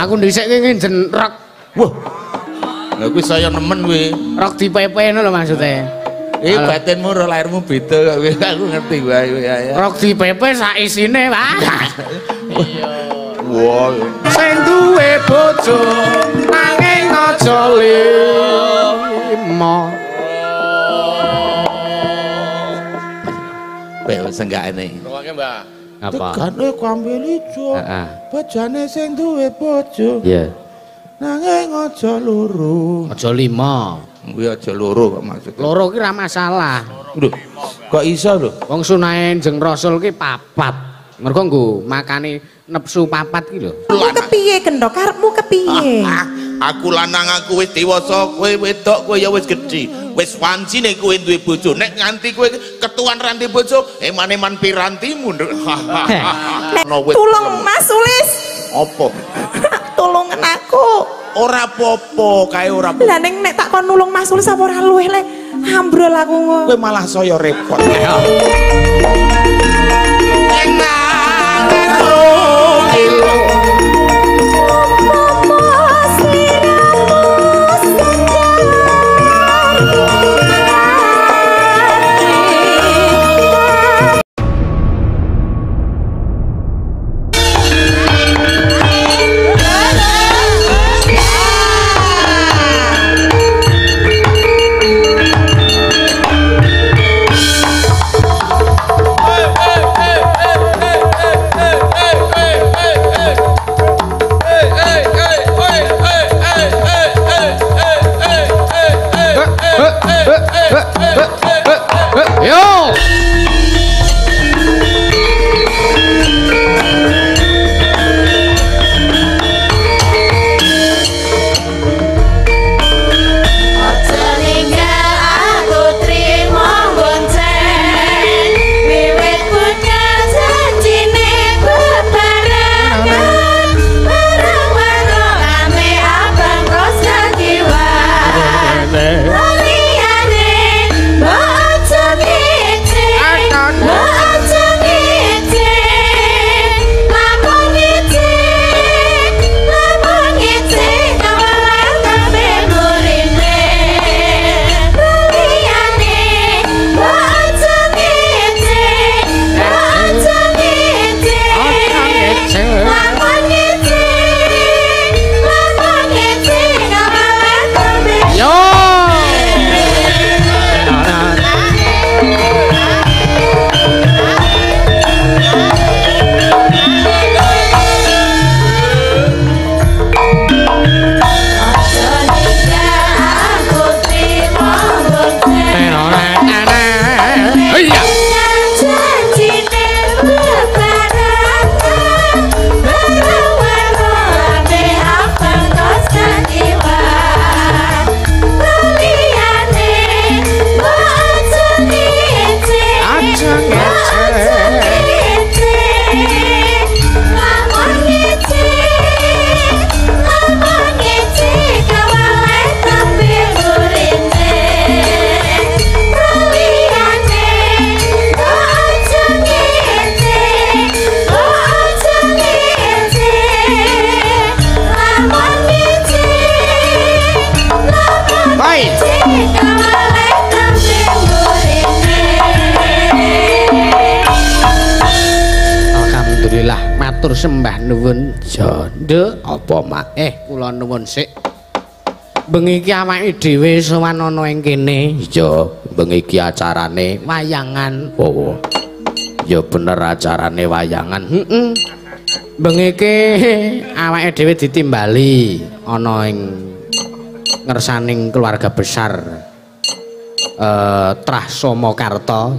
Aku dhisik ki nginjen rok. Wah. Lah kuwi saya nemen kuwi. Rok dipepe ngono lho maksude. Eh batinmu ro lahirmu beda kok kowe aku ngerti wae ya. ya. Rok dipepe sak isine, Pak. Iya. Wah. Sing duwe bojo nanging aja limo. Kowe wis enggakne. Rungokne, Mbah. Apa? Tegane kambil ijo. Heeh. Bojone sing duwe bojo. Iya. Nanging aja loro. Aja limo. Kuwi aja loro kok maksudnya. Loro ki ra masalah. Lho. Kok iso lho? Wong sunahe Jeng Rasul ki papat. Mergo nggo makane nepsu papat ki lho. Kamu kepiye kendok? Karepmu kepiye? Ah, aku lanang aku wis dewasa, kowe wedok kowe ya wis gedhe. Wis wanci nek kowe duwe bojo. Nek nganti kowe ketuan ranti bojo, eman-eman pirantimu. Tulung. Mas Sulis. Apa? Tulungan aku. Ora apa-apa, kae ora apa. Lah ning nek tak kon nulung Mas Sulis apa ora luweh le. Ambrol aku ngono. Kowe malah saya repot. Oh. Apa mak? Eh kula nuwun sik. Bengi iki awake dhewe sowan ana ing kene. Iya bengi iki acarane wayangan. Oh ya bener acarane wayangan. Heeh bengi iki awake dhewe ditimbali ana ing ngersaning keluarga besar eh Trah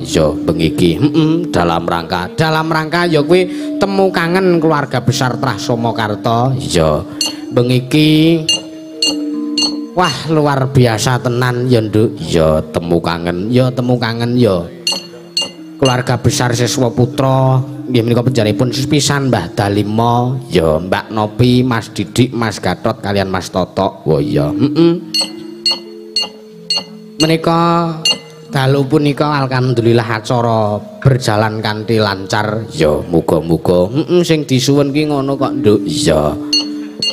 iya bengi iki heeh dalam rangka dalam rangka ya kuwi temu kangen keluarga besar Trah iya bengi iki wah luar biasa tenan ya Nduk. Iya temu kangen. Ya temu kangen ya. Keluarga besar siswa putra nggih menika penjaripun pisan Mbah Dalima. Ya Mbak Nopi Mas Didik Mas Gatot kalian Mas Toto oh iya. Heeh menika dalu punika alhamdulillah acara berjalan kanthi lancar. Ya muga-muga. Heeh sing disuwun ki ngono kok Nduk. Iya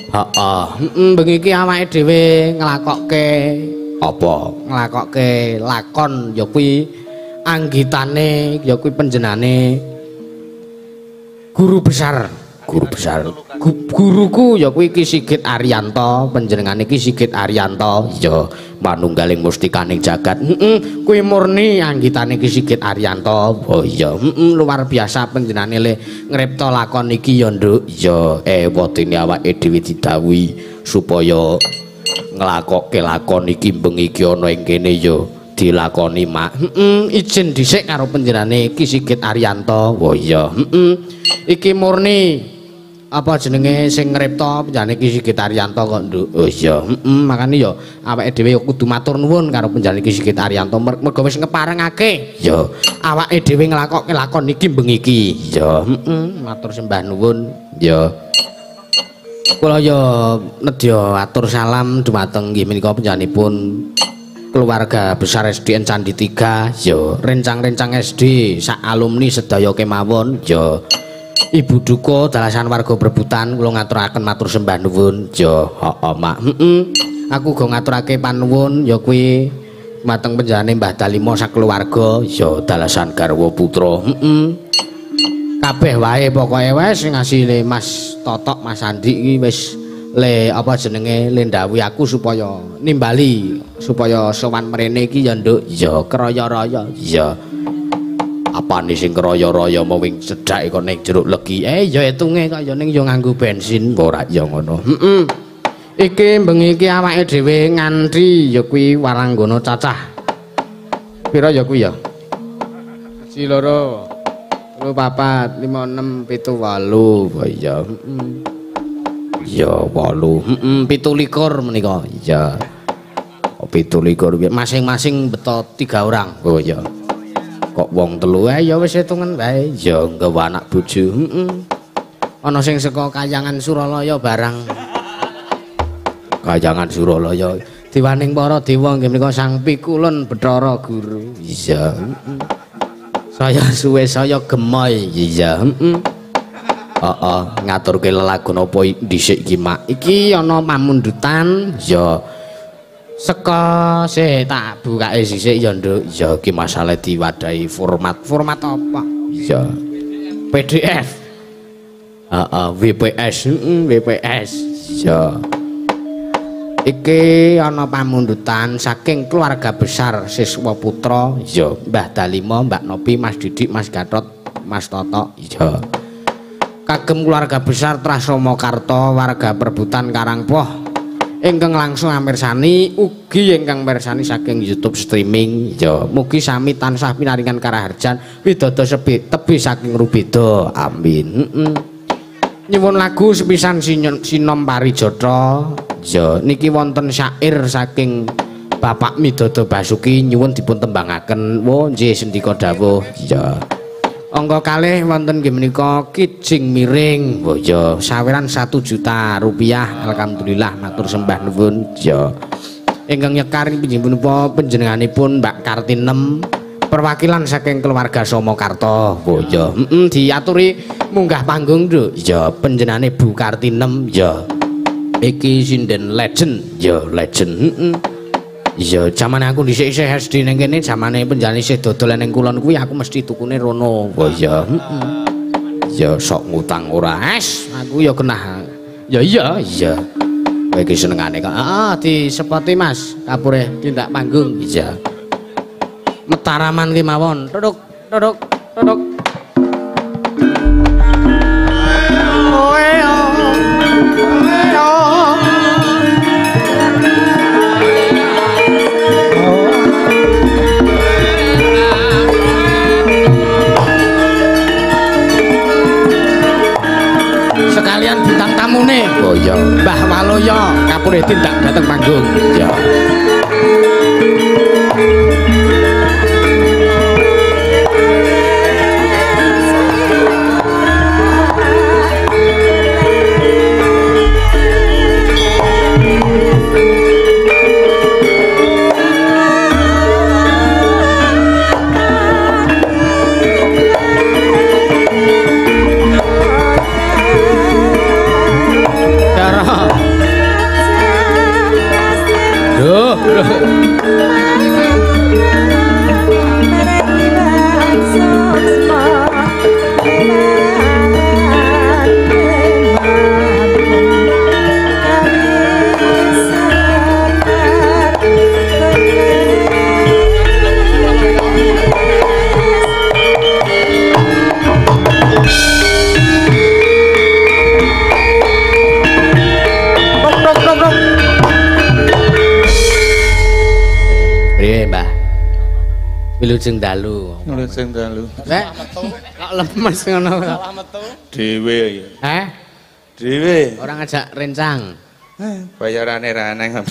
Heeh, heeh bengi iki awake dhewe nglakokke apa? Nglakokke lakon. Ya kuwi anggitane ya kuwi panjenengane guru besar, guru besar. Gu- guruku ya kuwi Ki Sigit Ariyanto, panjenengane Ki Sigit Ariyanto, ya manunggaling mustikaning jagat. Heeh, kuwi murni anggitane Ki Sigit Ariyanto. Oh iya, luar biasa panjenengane le ngripta lakon iki ya, Nduk. Ya ewotine awake dhewe didhawuhi supaya nglakokke lakon iki bengi iki ana ing kene ya dilakoni mak. Heeh, izin dhisik karo panjenengane Ki Sigit Ariyanto. Oh iya, heeh. Iki murni apa jenenge sing ngripta Ki Sigit Ariyanto kok, Nduk. Oh iya, heeh, makane ya awake dhewe ya kudu matur nuwun karo Ki Sigit mer- mergo wis ngeparengake. Ya, awake dhewe nglakokke lakon iki bengi iki. Ya, heeh, matur sembah nuwun. Ya. Kula ya nedya atur salam dumateng nggih menika panjenenganipun keluarga besar SDN Candi 3 ya rencang-rencang SD sak alumni sedaya kemawon ya Ibu duka dalasan warga berebutan kula ngaturaken matur sembah nuwun. Ya heeh mak. Heeh aku go ngaturake panuwun ya kuwi mateng panjenengane Mbah Dalima sakeluarga ya dalasan garwa putra. Heeh kabeh wae pokoke wis ngasih Mas Totok Mas Andi iki wis le apa jenenge le ndhawuhi aku supaya nimbali supaya sowan mrene iki ya nduk. Ya kraya-raya ya apane sing kraya-raya mau wing cedhake kok ning jeruk legi? Eh ya etunge kaya ning ya nganggo bensin. Ora ya ngono. Heeh iki bengi iki awake dhewe ngantri ya kuwi waranggana cacah. Pira ya kuwi ya? Siji loro. Telu papat lima enam pitu walu. Oh iya. Heeh ya walu. Heeh pitu likur menika. Iya. Oh, pitu likur. Masing-masing beto tiga orang. Oh iya kok wong telu ae ya wis hitungan wae. Ya nggawa anak bojo heeh. Ana sing saka kayangan Suralaya barang. Kayangan Suralaya. Diwaning para dewa nggih menika Sang Pikulun Bathara Guru. Iya saya suwe saya gemoy. Iya heeh. Heeh ngaturke lelagon apa dhisik iki mak. Iki ana pamundutan ya seka sih tak bukake sisik ya nduk. Ya iki masalah diwadahi format. Format apa? Iya PDF heeh WPS heeh WPS iya Iki ana pamundutan saking keluarga besar siswa putra ya Mbah Dalima, Mbak Nopi, Mas Didik, Mas Gatot, Mas Toto. Ya. Kagem keluarga besar Trasoma Karto, warga perbutan Karangpoh ingkang langsung amirsani ugi ingkang mirsani saking YouTube streaming ya. Mugi sami tansah pinaringan karaharjan widodo sepi tebi saking rubeda. Amin. Nyuwun lagu sepisan sinon- sinom parijata. Ya, niki wonten syair saking Bapak Midodo Basuki nyuwun dipun tembangaken. Wo nggih sendika dawuh. Ya. Angka kalih wonten nggih menika kijing miring. Ya, saweran 1 juta rupiah. Alhamdulillah matur sembah nuwun. Ya. Ingkang nyekar pinjing punapa panjenenganipun Mbak Kartinem perwakilan saking keluarga Somokarto. Ya, heeh diaturi munggah panggung, Nduk. Ya, panjenengane Bu Kartinem ya. Iki sinden legend, ya legend. Heeh. Iya, zaman aku dhisik isih SD ning kene, zamane penjane isih dodolan ning kulon kuwi aku mesti tukune rono. Oh iya, heeh. Ya sok ngutang ora es, aku ya kena. Ya iya, iya. Kowe iki senengane kok. Heeh, disepoti Mas, kapure tindak panggung. Iya. Metaraman ki mawon. Duduk, duduk, duduk. sekalian iya. Mbah Waloyo kapure tindak dateng panggung. Iya. Wilujeng dalu. Ngono sing dalu. Lek kok lemes ngono. Dhewe ya. Heh, Dhewe. ora ngajak rencang. Eh, bayarane ra neng.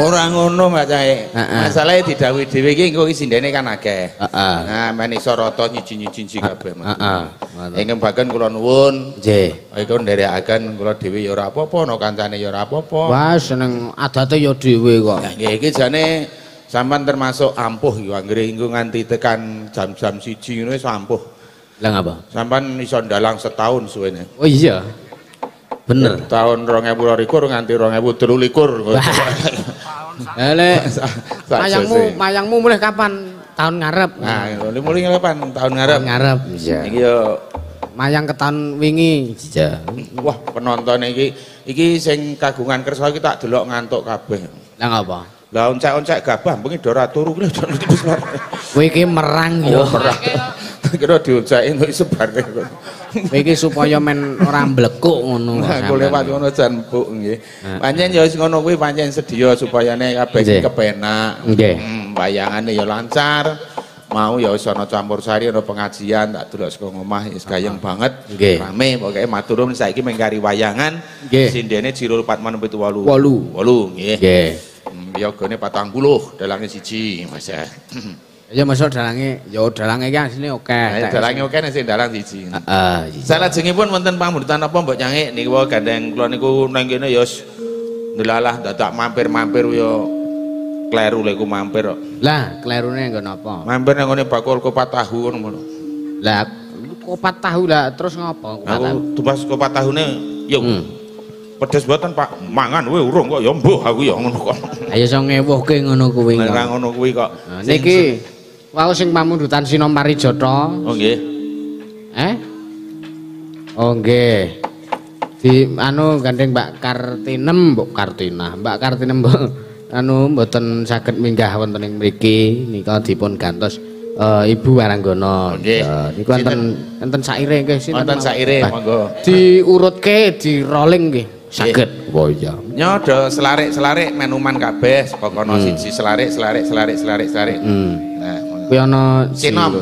Ora ngono Mbak Cai. Heeh. Masalahe didhawuhi dhewe iki engko iki sindene kan akeh. Heeh. Nah, men iso rata nyiji-nyiji kabeh. Heeh. Ingkang bagian kula nuwun. Nggih. Iku nderekaken kula dhewe ya ora apa-apa, ana kancane ya ora apa-apa. Wah, seneng adate ya dhewe kok. Nggih iki jane sampean termasuk ampuh iki anggere engko nganti tekan jam-jam siji ngono wis ampuh. Lah ngapa? Sampean iso ndalang setahun suwene. Oh iya. Bener. Tahun 2022 nganti 2023. Lah lek Sak mayangmu mayangmu mulai kapan? Tahun ngarep. Nah, mulai kapan? Tahun ngarep. Tahun ngarep. Iya. Iki yo Mayang ke tahun wingi. Iya. wah penonton iki iki sing kagungan kersa iki tak delok ngantuk kabeh. Lah ngapa? Lah oncek-oncek gabah bengi do ora turu kuwi lho wis Kowe iki merang ya. Kira dionceki untuk sebar. Kowe iki supaya men ora mblekuk ngono. kok Nah, sampean. lewat ngono jan empuk nggih. Nah. Pancen ya wis ngono kuwi pancen sedia supayane kabeh Nggih. iki kepenak. Nggih. Hmm, bayangane ya lancar. Mau ya wis ana campur sari ana pengajian tak delok saka omah wis gayeng banget. Nggih. Rame pokoke matur nuwun saiki mengkari wayangan. Nggih. Sindene Jiro 478. Wolu. 8 nggih. Nggih. Ya gone 40 dalange siji Mas. ya. Ya masuk dalange, ya dalange iki asline oke. Nah, dalange oke nek sing dalang siji. Heeh. iya. Salajengipun wonten pamuritan apa Mbok Nyangik niku wae gandeng kula niku nang kene ya wis ndelalah dadak mampir-mampir ya kleru lek ku mampir kok. Lah, klerune nggo napa? Mampir nang ngene bakul kopat tahu ngono. Lah, kopat tahu lah terus ngopo? Tahu. Aku tumbas kopat tahune yo Hmm. Pedes boten Pak. Mangan we urung kok ya mbuh aku ya ngono kok. Ayo iso ngewuhke ngono kuwi. Kok. ra ngono kuwi kok. Niki wau sing pamundutan Sinomari Jata. Oh nggih. Eh? Oh nggih. Di anu gandeng Mbak Kartinem, Mbok Kartina. Mbak Kartinem Mbok anu mboten saged minggah wonten ing mriki nika dipun gantos eh, Ibu Waranggono. Nggih. Ya, Niku wonten wonten saire nggih sinten Wonten saire, monggo. Diurutke, di rolling nggih. Saged. Oh iya. Nyodo selarik-selarik menuman kabeh saka kono Hmm. siji selarik selarik selarik selarik selarik. Hmm. Nah. Kuwi ana Sinom.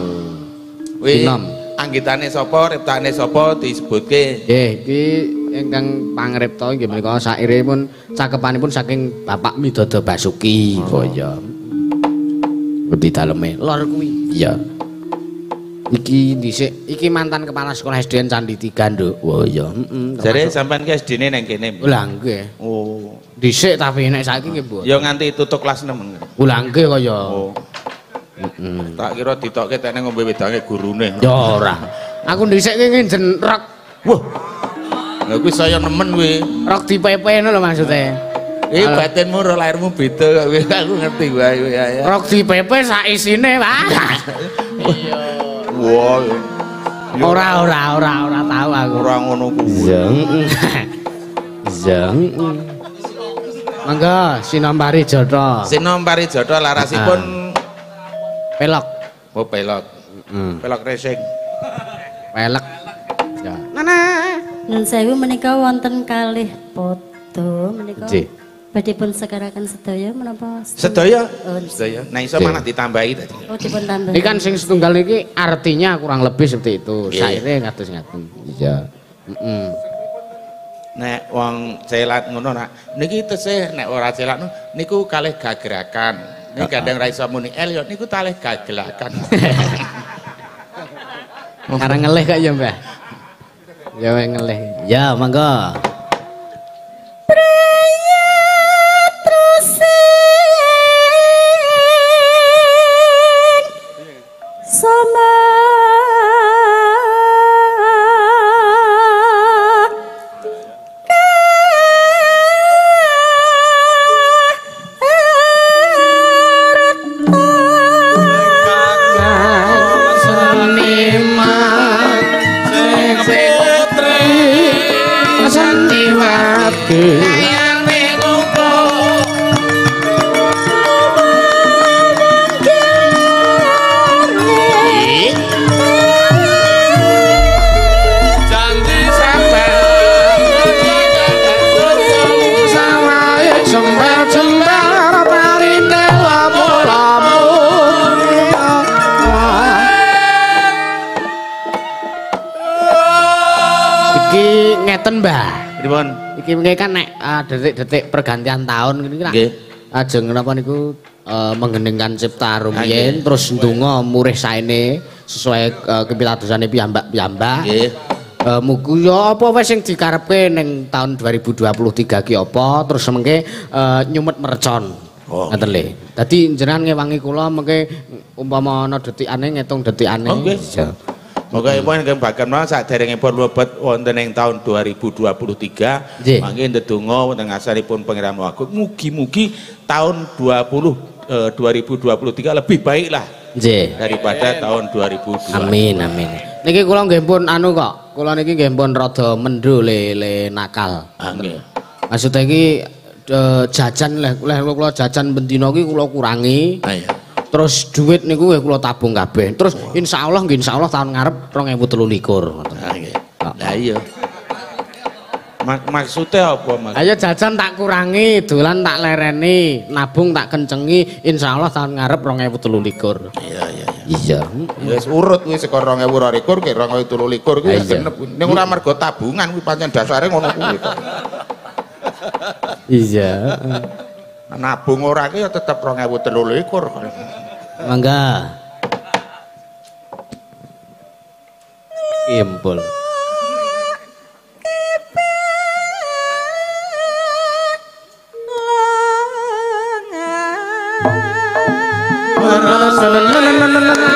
Kuwi Sinom. anggitane sapa, reptane sapa disebutke. Nggih, iki ingkang pangripta inggih menika sairipun cakepanipun saking Bapak Midodo Basuki. Oh iya. Di daleme lor kuwi. Iya. Iki dhisik iki mantan kepala sekolah SDN Candi 3, Nduk. Oh iya, heeh. Jare sampean ki SD-ne nang kene. Lah nggih. Oh. Dhisik tapi nek saiki nggih, Bu. Ya nganti tutup kelas 6. Ulah nggih kaya. Oh. Heeh. Tak kira ditokke tekne ngombe wedange gurune. Ya ora. Aku dhisik ki nginjen rok Wah. Lah kuwi saya nemen kuwi. rok di PP ngono lho maksudnya. Eh Halo. batinmu ro lahirmu beda kok aku ngerti wae ya. Rok di PP sak isine, Pak. Wah. Ora ora ora ora tahu aku. ora ngono kuwi. Zeng. Zeng. Mangga sinambari Jata. Sinom Parijata larasipun Pelok. oh pelok. Hmm. Pelok racing. Pelek. Ya. Nun sewu menika wonten kalih foto menika. Nggih. Badhe pun sekarakan sedaya menapa? Sedaya. Oh, Sedaya. Nah iso Nggih. malah ditambahi tadi. Oh dipun tambah. Ini kan sing setunggal iki artinya kurang lebih seperti itu. Nggih. Saire ngatus ngaten. Iya. Heeh. Nek wong celat ngono nak niki tesih nek ora celat no, niku kalih gagerakan. Nek kadang ra iso muni el yo niku kalih gagelakan. Karena ngeleh kak ya, Mbah. Ya weh ngeleh. Ya, mangga. sama mengke kan nek ah, detik-detik pergantian tahun ngene lah. Nggih. Ajeng napa niku eh, menggeningkan cipta rumiyin terus ndonga murih saene sesuai uh, kepitadosane piyambak-piyambak. Nggih. Eh, mugu ya apa wis sing dikarepke ning tahun 2023 ki apa terus mengke eh, nyumet mercon. Oh, Ngoten le. Dadi jenengan ngewangi kula mengke umpama ana detikane ngitung detikane. Oh, nggih. Ya. Moga pun nggih bagaimana saderengipun mlebet wonten ing taun 2023 Nggih. mangke ndedonga wonten ngasaripun Pangeran Wagung mugi-mugi tahun 20 eh, 2023 lebih baik lah Nggih. daripada tahun 2002. Amin amin. Niki kula nggih pun anu kok. Kula niki nggih pun rada mendho le, le nakal. Ah, nggih. Maksud iki eh, jajan leh leh kula jajan bendina iki kula kurangi. Ayo. Terus duit niku nggih kula tabung kabeh. Terus insyaallah nggih insyaallah tahun ngarep 2023 ngoten. Ah, nggih. Lah iya. Mak maksudnya apa Mas? Ayo jajan tak kurangi, dolan tak lereni, nabung tak kencengi, insyaallah tahun ngarep 2023. Iya iya iya. Iya. Ya wis urut kuwi saka 2022 ke 2023 kuwi wis Iya. genep. Ora mergo tabungan kuwi pancen dasare ngono kuwi kok. Iya. Nabung ora ki ya tetep 2023. Mangga. Impul.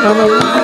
Iya.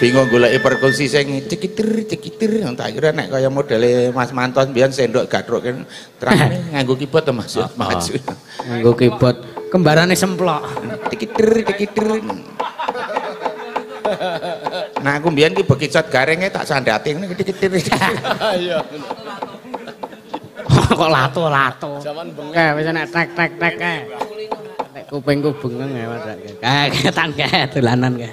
bingung goleki perkusi sing cekitir cekitir tak kira nek kaya modele Mas Manton biyen sendok gatruk kan terang nganggo keyboard to Mas. Maju. Nganggo keyboard kembarane semplok. Cekitir cekitir. Nah aku biyen ki bekicot garenge tak sandati ngene cekitir. Kok lato-lato. Zaman bengke wis nek tek-tek-tek kae. Nek kupingku bengeng ya Mas. Kae ketan kae dolanan kae.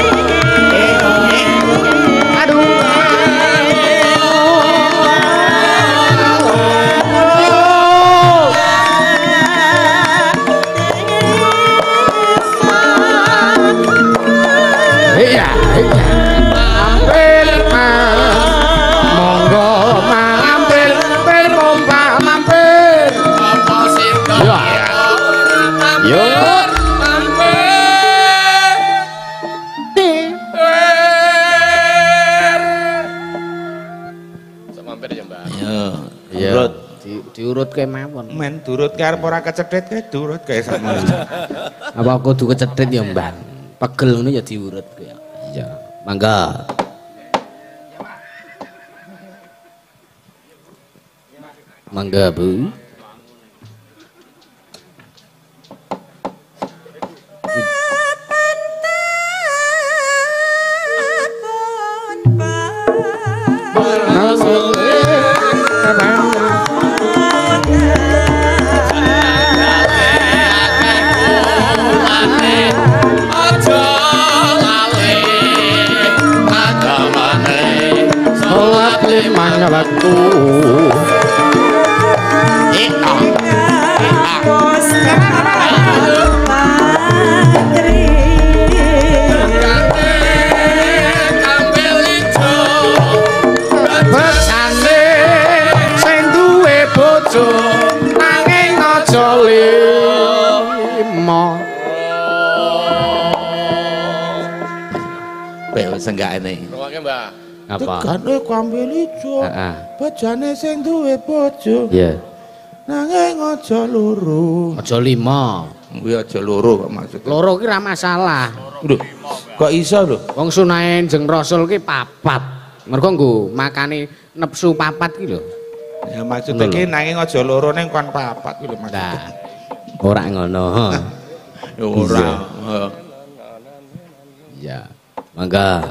Di, diurut ke mawon. Men durut ke arep ora kecedhit ke durut kae sama. Apa kudu kecethit ya, Mbak? Pegel ngono ya diurut ya. Iya. Mangga. Mangga, Bu. Apa? Tegane kambil ijo. Heeh. Bojane sing duwe bojo. Iya. Nanging aja loro. Aja limo. Kuwi aja loro kok maksud. Loro ki ra masalah. Lho, kok iso lho? Wong sunahe Jeng Rasul ki papat. Mergo nggo makane nepsu papat ki lho. Ya maksudnya Lho, ki lho. nanging aja loro ning kon papat kuwi lho maksudnya. Nah. Ora ngono. Ya ora. Iya. Mangga.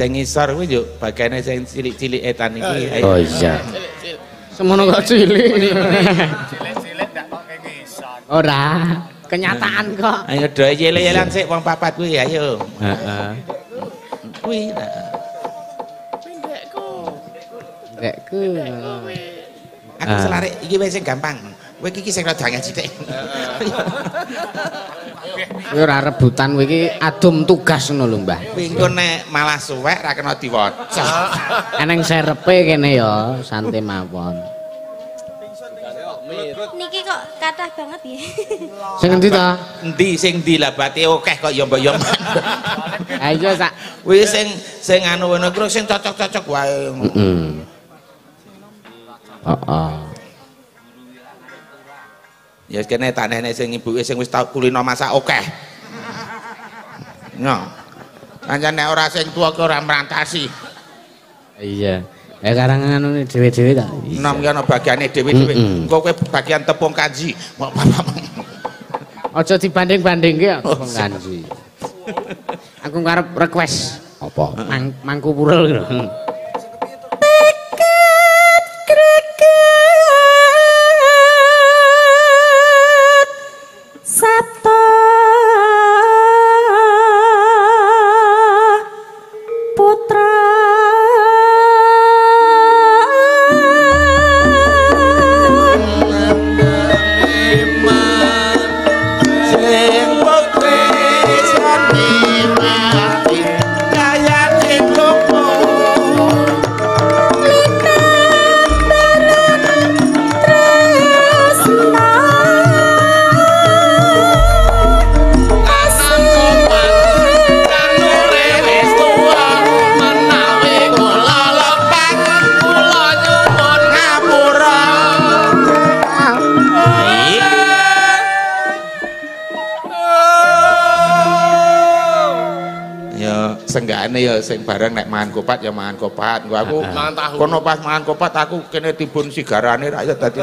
Sing ngisor kuwi yo bagane sing cilik-cilik etan iki. Ayo. Oh iya. Semono kok cilik. Ora, kenyataan kok. Ayo do yele-yelan sik wong papat kuwi ayo. Heeh. Kuwi. nah. Dekku. Aku Ah. selarik iki wis sing gampang. Kowe iki sing rada angel sithik. Kowe ora rebutan kowe iki adum tugas ngono lho, Mbah. Engko nek malah suwek ra kena diwaca. Eneng serepe kene ya, santai mawon. Niki kok kathah banget ya. Sing endi ta? Endi sing ndi lah bate akeh kok ya mbok yo. Ayo sak. Kuwi sing sing anu ngono kuwi sing cocok-cocok wae. Heeh. Heeh. Ya kene tak nenek sing ibuke sing wis tau kulino masak akeh. No. Pancen nek ora sing tuwa ki ora merantasi. Iya. Eh karangan anu dhewe-dhewe ta. Nom ki ana bagiane dhewe-dhewe. Engko kowe bagian tepung kaji. Aja dibanding-bandingke Oh, Bang Kanji. Aku ngarep request apa? Mang, mangku purel sing bareng nek mangan kopat ya mangan kopat. Gua aku mangan tahu. Kono pas mangan kopat aku kene tibun sigarane rakyat dadi.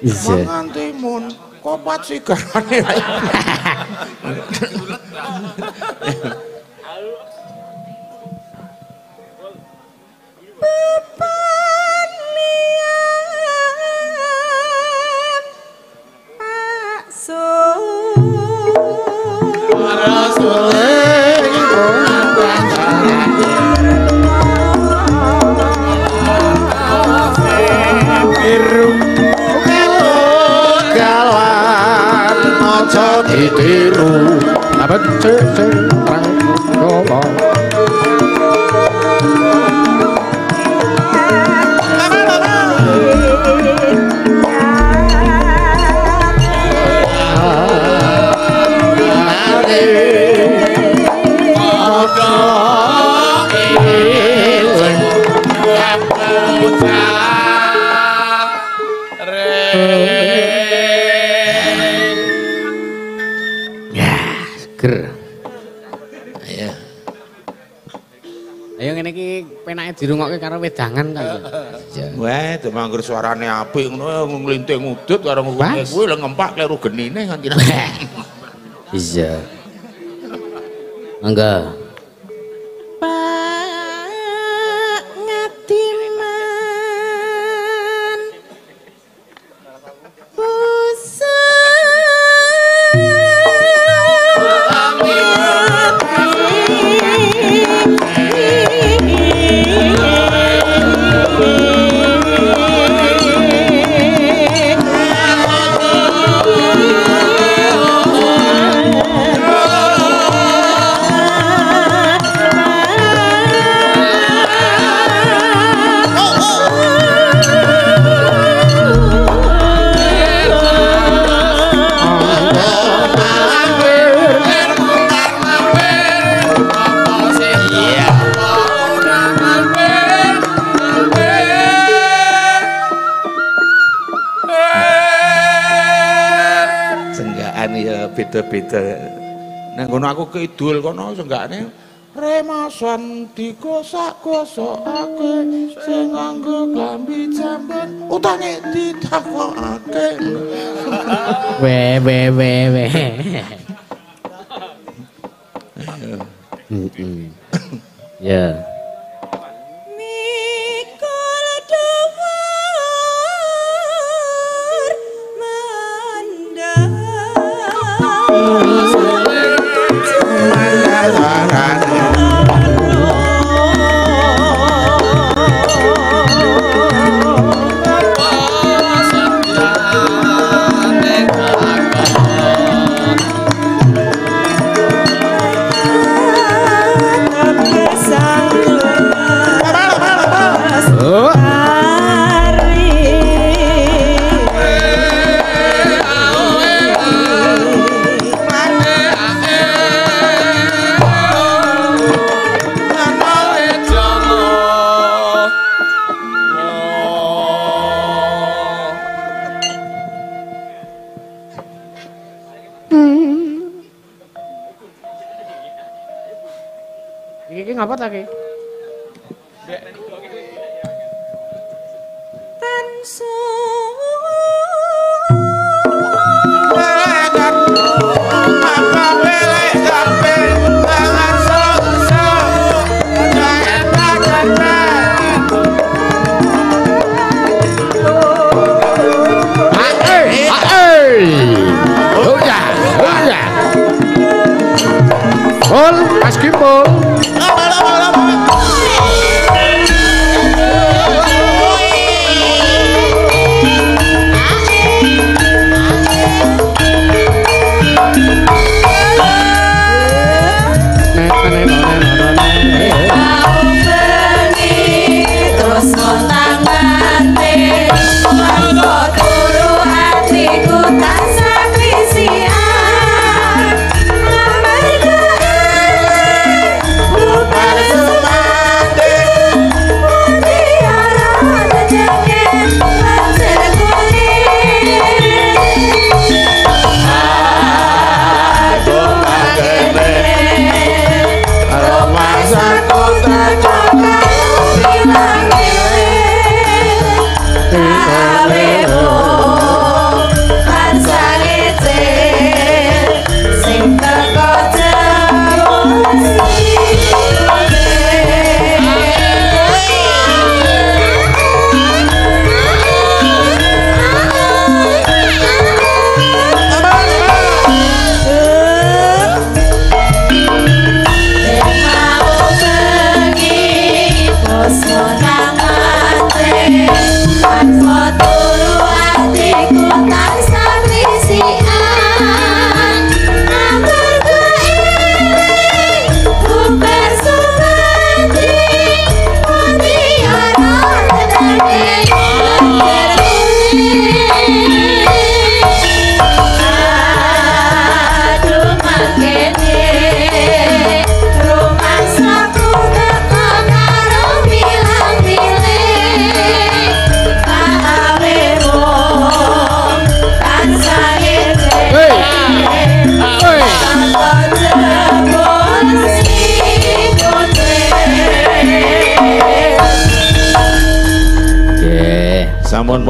Iya. Mangan timun kopat sigarane rakyat. Suarane apik ngono nglinting udut karo ngene kuwi lho ngempak kleru genine nganti iya. Angga beda-beda. Nang kono aku kidul kono senggakane Remasan digosak-gosokake sing nganggo klambi jamban utange ditakokake. we we we we ya ra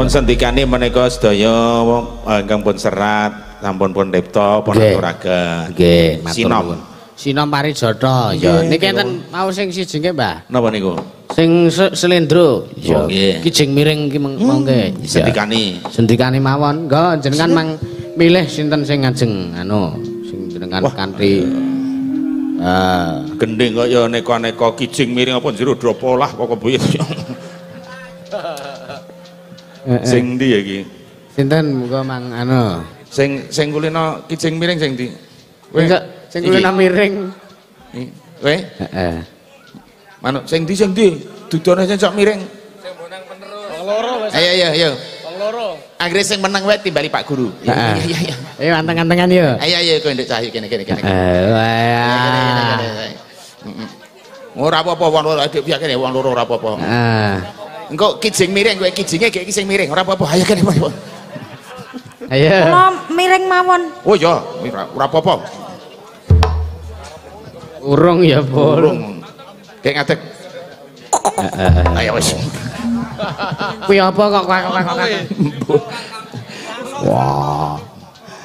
sendikane menika sedaya eh, ingkang pun serat, sampun pun dipta pun Nggih. aturaken. Nggih, Sinom. Sinom Parijata. Ya, niki enten mau sing siji nggih, Mbah. Napa niku? Sing se- selendro. Ya, Oh, nggih. kijing miring ki meng- mongke. Ya. Sendikane. Sendikane mawon. Nggo jenengan mang milih sinten sing ngajeng anu sing jenengan kanthi eh Gending kaya neka-neka kijing miring apa jero dropolah kok kebuye. Eh, eh, Sing ndi ya iki? sinten muga mang anu. Sing sing kulino kijing miring sing ndi? Sing sing Iki. kulina miring. Kowe? Heeh. Manuk sing ndi sing ndi? Dudone sing sok miring. Sing menang penerus. Loro wis. Ayo ayo ayo. Loro. Anggere sing menang wae timbali Pak Guru. Iya iya iya. Ayo anteng-antengan yo. Ayo ayo kowe ndek cahyo kene kene kene. Eh, wah. Ora apa-apa wong loro adik piye kene wong loro ora apa-apa. Engko kijing miring kowe kijinge gek kijing miring ora apa-apa. Ayo kene. Pak. Ayo. Kula miring mawon. Oh iya, ora ora apa-apa. Urung ya, Pur. Urung. Kayak ngadeg. Ayo wis. Kuwi apa kok kok kok kok. Wah.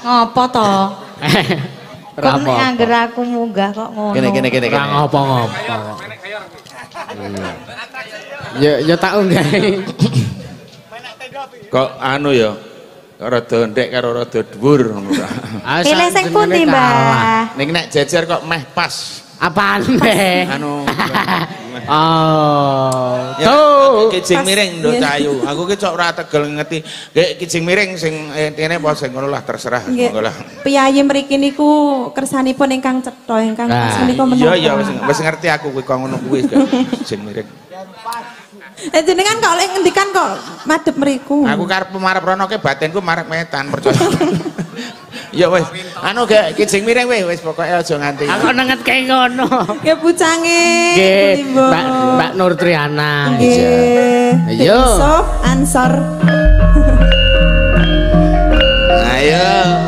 Ngopo to? Ora Kok nek angger aku munggah kok ngono. Kene kene kene Ora kene. ngopo-ngopo. Ya ya tak unggah. Kok anu ya. Rada ndek karo rada dhuwur ngono ta. Pilih sing pundi, Mbah? Ning nek jejer kok meh pas. Apaan be? Anu Oh. Ya, Tuh. kijing miring nduk Iya. cayu. Aku ki cok ora tegel ngerti. Kayak kijing miring sing intine apa sing ngono lah terserah. Monggo lah. Piyayi mriki niku kersanipun ingkang cetha ingkang Nah, menika Iya menapa? iya wis wis ngerti aku kuwi kok ngono kuwi kijing miring. Eh jenengan kok lek ngendikan kok madhep mriku. Aku karep marep rono ke batinku marek metan percaya. Ya wis. Anu gek kijing miring wis wis pokoke aja nganti. Aku nenget kayak ngono. Ya bucange. Nggih? Mbak Mbak Nur Triana. Nggih. Ayo. Ansor. Ayo.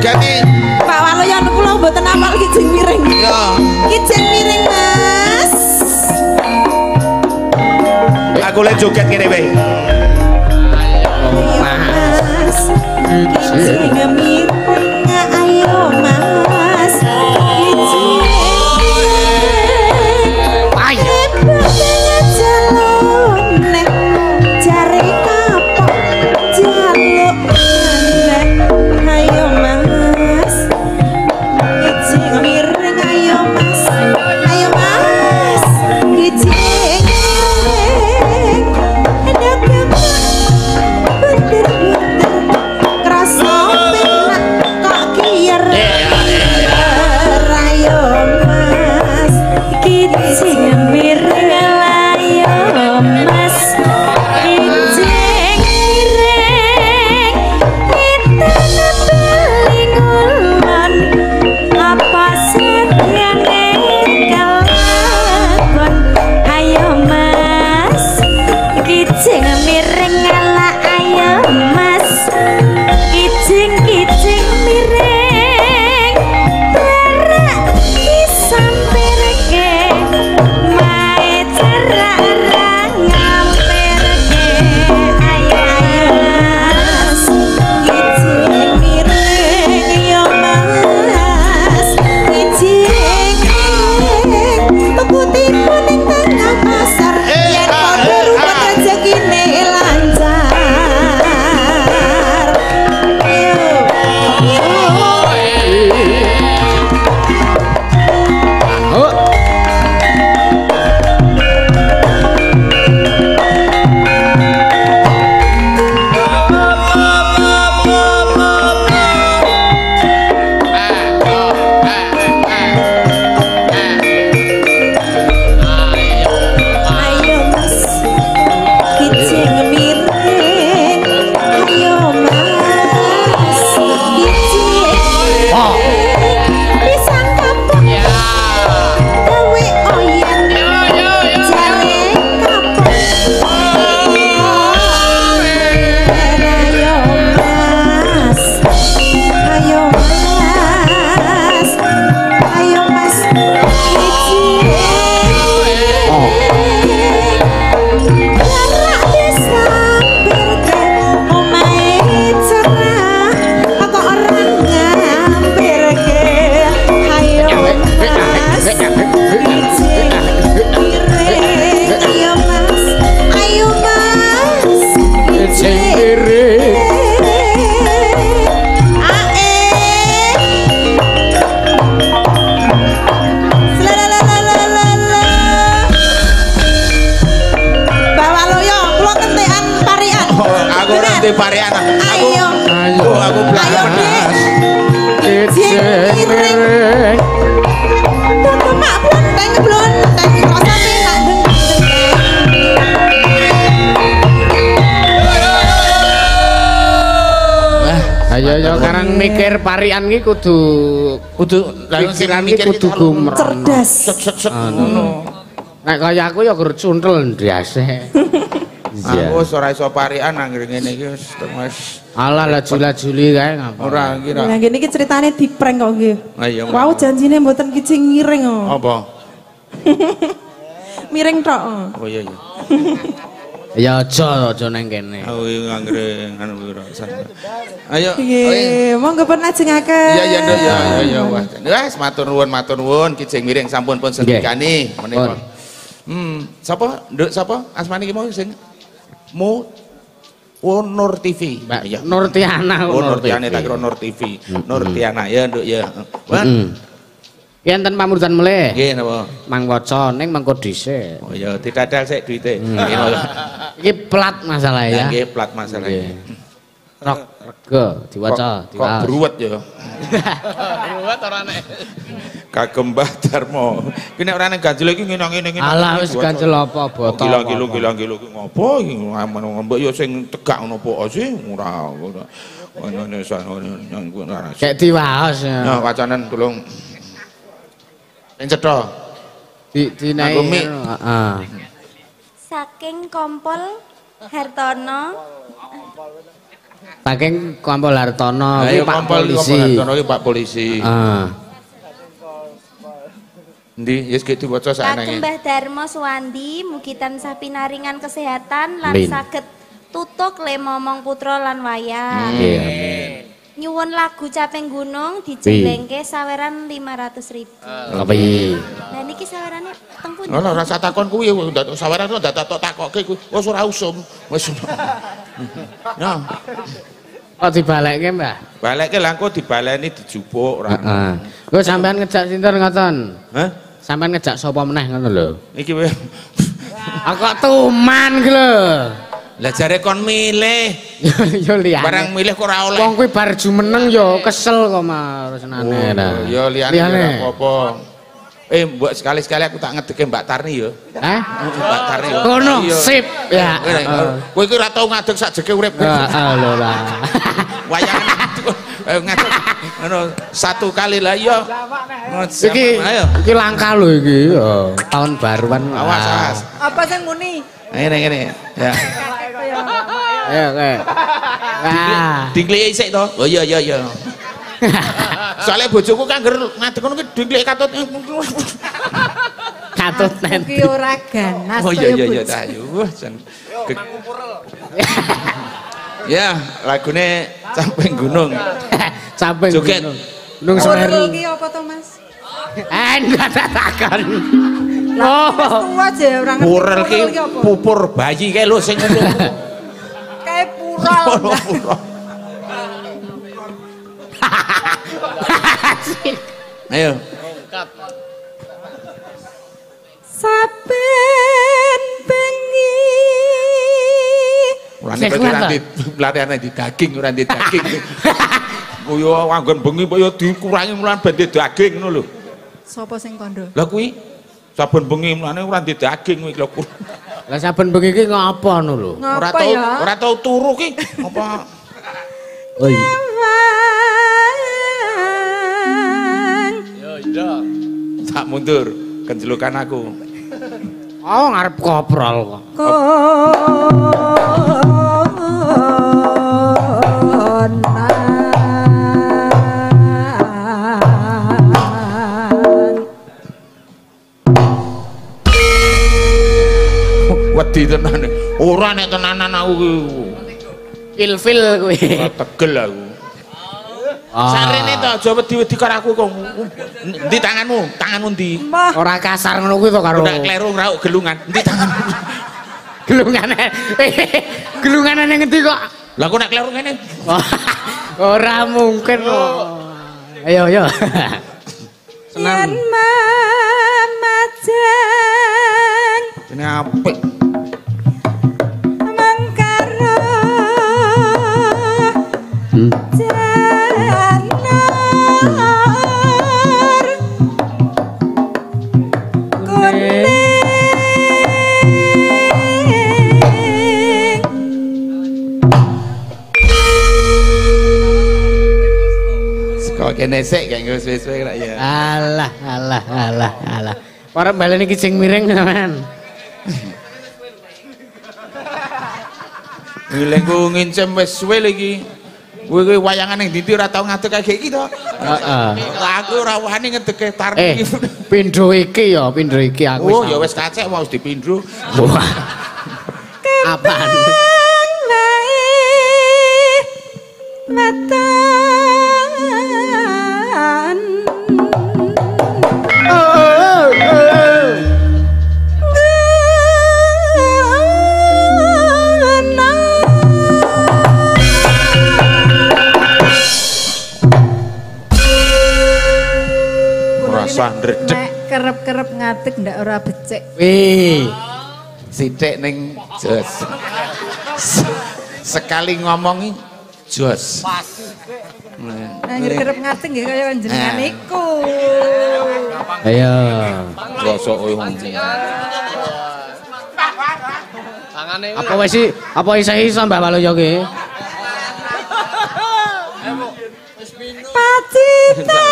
Jogati. Pak Waluyan kula mboten apal kijing miring. Ya. Kijing miring Mas. Aku lek joget kene wae. Mas. Mas. Kijing miring Ayo. Dik. Ayo yo karang mikir parian ki kudu Kudu pikiran ki mikir kudu gumron. Cerdas. set set set ngono. Nek kaya aku ya gur cuntel ndase. Aku wis ora iso parian anggere ngene iki wis wis Alah lah jula-juli kae ngapa. ora kira. Lah ngene iki ceritane di prank kok nggih. Ayo. Wau janjine mboten kicing ngiring kok. Apa? Miring tok. Oh iya iya. Ya aja aja nang kene. Aku iki anggere anu ora. Ayo. Nggih, monggo pun. Iya iya Nduk, ya ya ya wah. Wes matur nuwun matur nuwun kijing miring sampun pun sendikani menika. Hmm, sapa? Nduk sapa? Asmane ki mau sing Mu Oh Nur TV. Mbak Iya. Nurtiana Oh Nur. Tiana tak kira Nur TV. Nur Tiana ya Nduk ya. Wan. Yen pamurutan meleh. Nggih napa? Mang waca ning mengko dhisik. Oh ya didadal sik duite. Napa? Iki plat masalah Ya ya. nggih plat masalah Nggih. Rok rega diwaca, Kok- Kok bruwet ya. Kagem Mbah Darmo. Ki nek ora ning ganjel iki ngene-ngene ngene. Alah wis ganjel apa botol. Gila gila gila gila ngopo iki mbok ya sing tegak ngono apa sih ora ora. Ono ne sono nang ora. Kayak diwaos ya. Nah, wacanan tulung. Ning cetha. Di mik. Heeh. Saking kompol Hartono Saking Kompol Hartono Ayo kuwi Pak kompol polisi. Kompol iki Pak polisi. Ah. Ndi yes gitu diwaca saknenge. Mbah Darmo Suwandi mugi tansah pinaringan kesehatan lan saged tutuk le momong putra lan wayang. Nggih, amin. Nyuwun lagu Caping Gunung dijelengke saweran 500 ribu. Apa iki? Nah niki sawerane teng pundi? Ora rasa takon kuwi ndak sawaran ndak tak takokke kuwi. Wis ora usum. Wis. Nah, Kok dibalekke, Mbah? balekke lah engko dibaleni dijupuk ora. Heeh. Kok sampean ngejak sinten ngoten? Hah? Sampean ngejak sapa meneh ngono lho. Iki Ah kok tuman ki lho. Lah jare kon milih. Yo liyane. Barang milih kok ora oleh. Wong kuwi bar jumeneng yo kesel kok mar senane. Oh, ya liyane ora apa-apa. Eh, mbok sekali-sekali aku tak ngedeke Mbak Tarni ya. Hah? Mbak Tarni. Kono, sip. Ya. Ngene, heeh. Kowe iki ora tau ngadeg sak jeke urip. Heeh lho lah. Wayang ayo ngadeg. Ngono satu kali lah iya. Iki iki langka lho iki. yo. Tahun baruan. Awas, awas. Apa sing muni? Ngene ngene. Ya. Ayo kowe. Wah. Dingleki sik to. Oh iya iya iya. Soalnya bojoku kan ngger ngadeg ngono ki dingleki katut. Katut nen. Ki ora ganas Oh iya iya iya ta yo. Wah, jan. Ya, lagune Camping Gunung. Samping Joget. gunung. Gunung Semeru. ki apa to, Mas? Eh, enggak ada takon. Lah, Oh. tua aja ora ngerti. Purel ki pupur bayi kae lho sing ngono. Purul. Purul. Ayo. Saben bengi Mulane kuat, ora Pak. di daging ora di daging. Kaya anggon bengi kaya dikurangi mulan ben di daging ngono lho. Sopo sing kondo? Lah kuwi saben bengi mulane ora di daging kuwi lho. Lah saben bengi iki ngapa ngono lho? Ora Ngapa tau ya? ora tau turu ki. Apa Oh iya. tak mundur kenjelukan aku. Oh ngarep koprol kok. Wedi tenan. Ora nek tenanan aku. Ilfil kuwi. Ora tegel aku. Ah. Sarene to aja wedi-wedi karo aku kok. Ndi tanganmu? Tanganmu ndi? Mbah, Ora kasar ngono kuwi to karo Ora kleru rauk gelungan. Ndi tanganmu? gelungane. Gelungane ning ngendi kok? Lah kok nek kleru ngene? Ora mungkin kok. Ayo ayo. yen Senang. mamajeng Ini apik. Kene sik wis wis ra ya. Alah, alah, alah, alah. Ora baleni kijing miring sampean. Ngiling ku ngincem wis suwe lagi. Kowe kowe wayangan ning ndi ora tau ngadeg kayak iki to. Heeh. Lah aku ora wani ngedeke tar Eh, iki. pindho iki ya, pindho iki aku. Oh, ya wis kacek mau wis dipindho. Wah. Apaan? Wetan Rasa ndredeg. Nek kerep-kerep ngadeg ndak ora becik. Wih. Sithik ning jos. Se- Sekali ngomongi jos. Anggere kerep ngadeg nggih kaya jenengan Eh. iku. Ayo. Rasa oh Apa wis apa isih iso Mbak Waluyo ki? Pacita.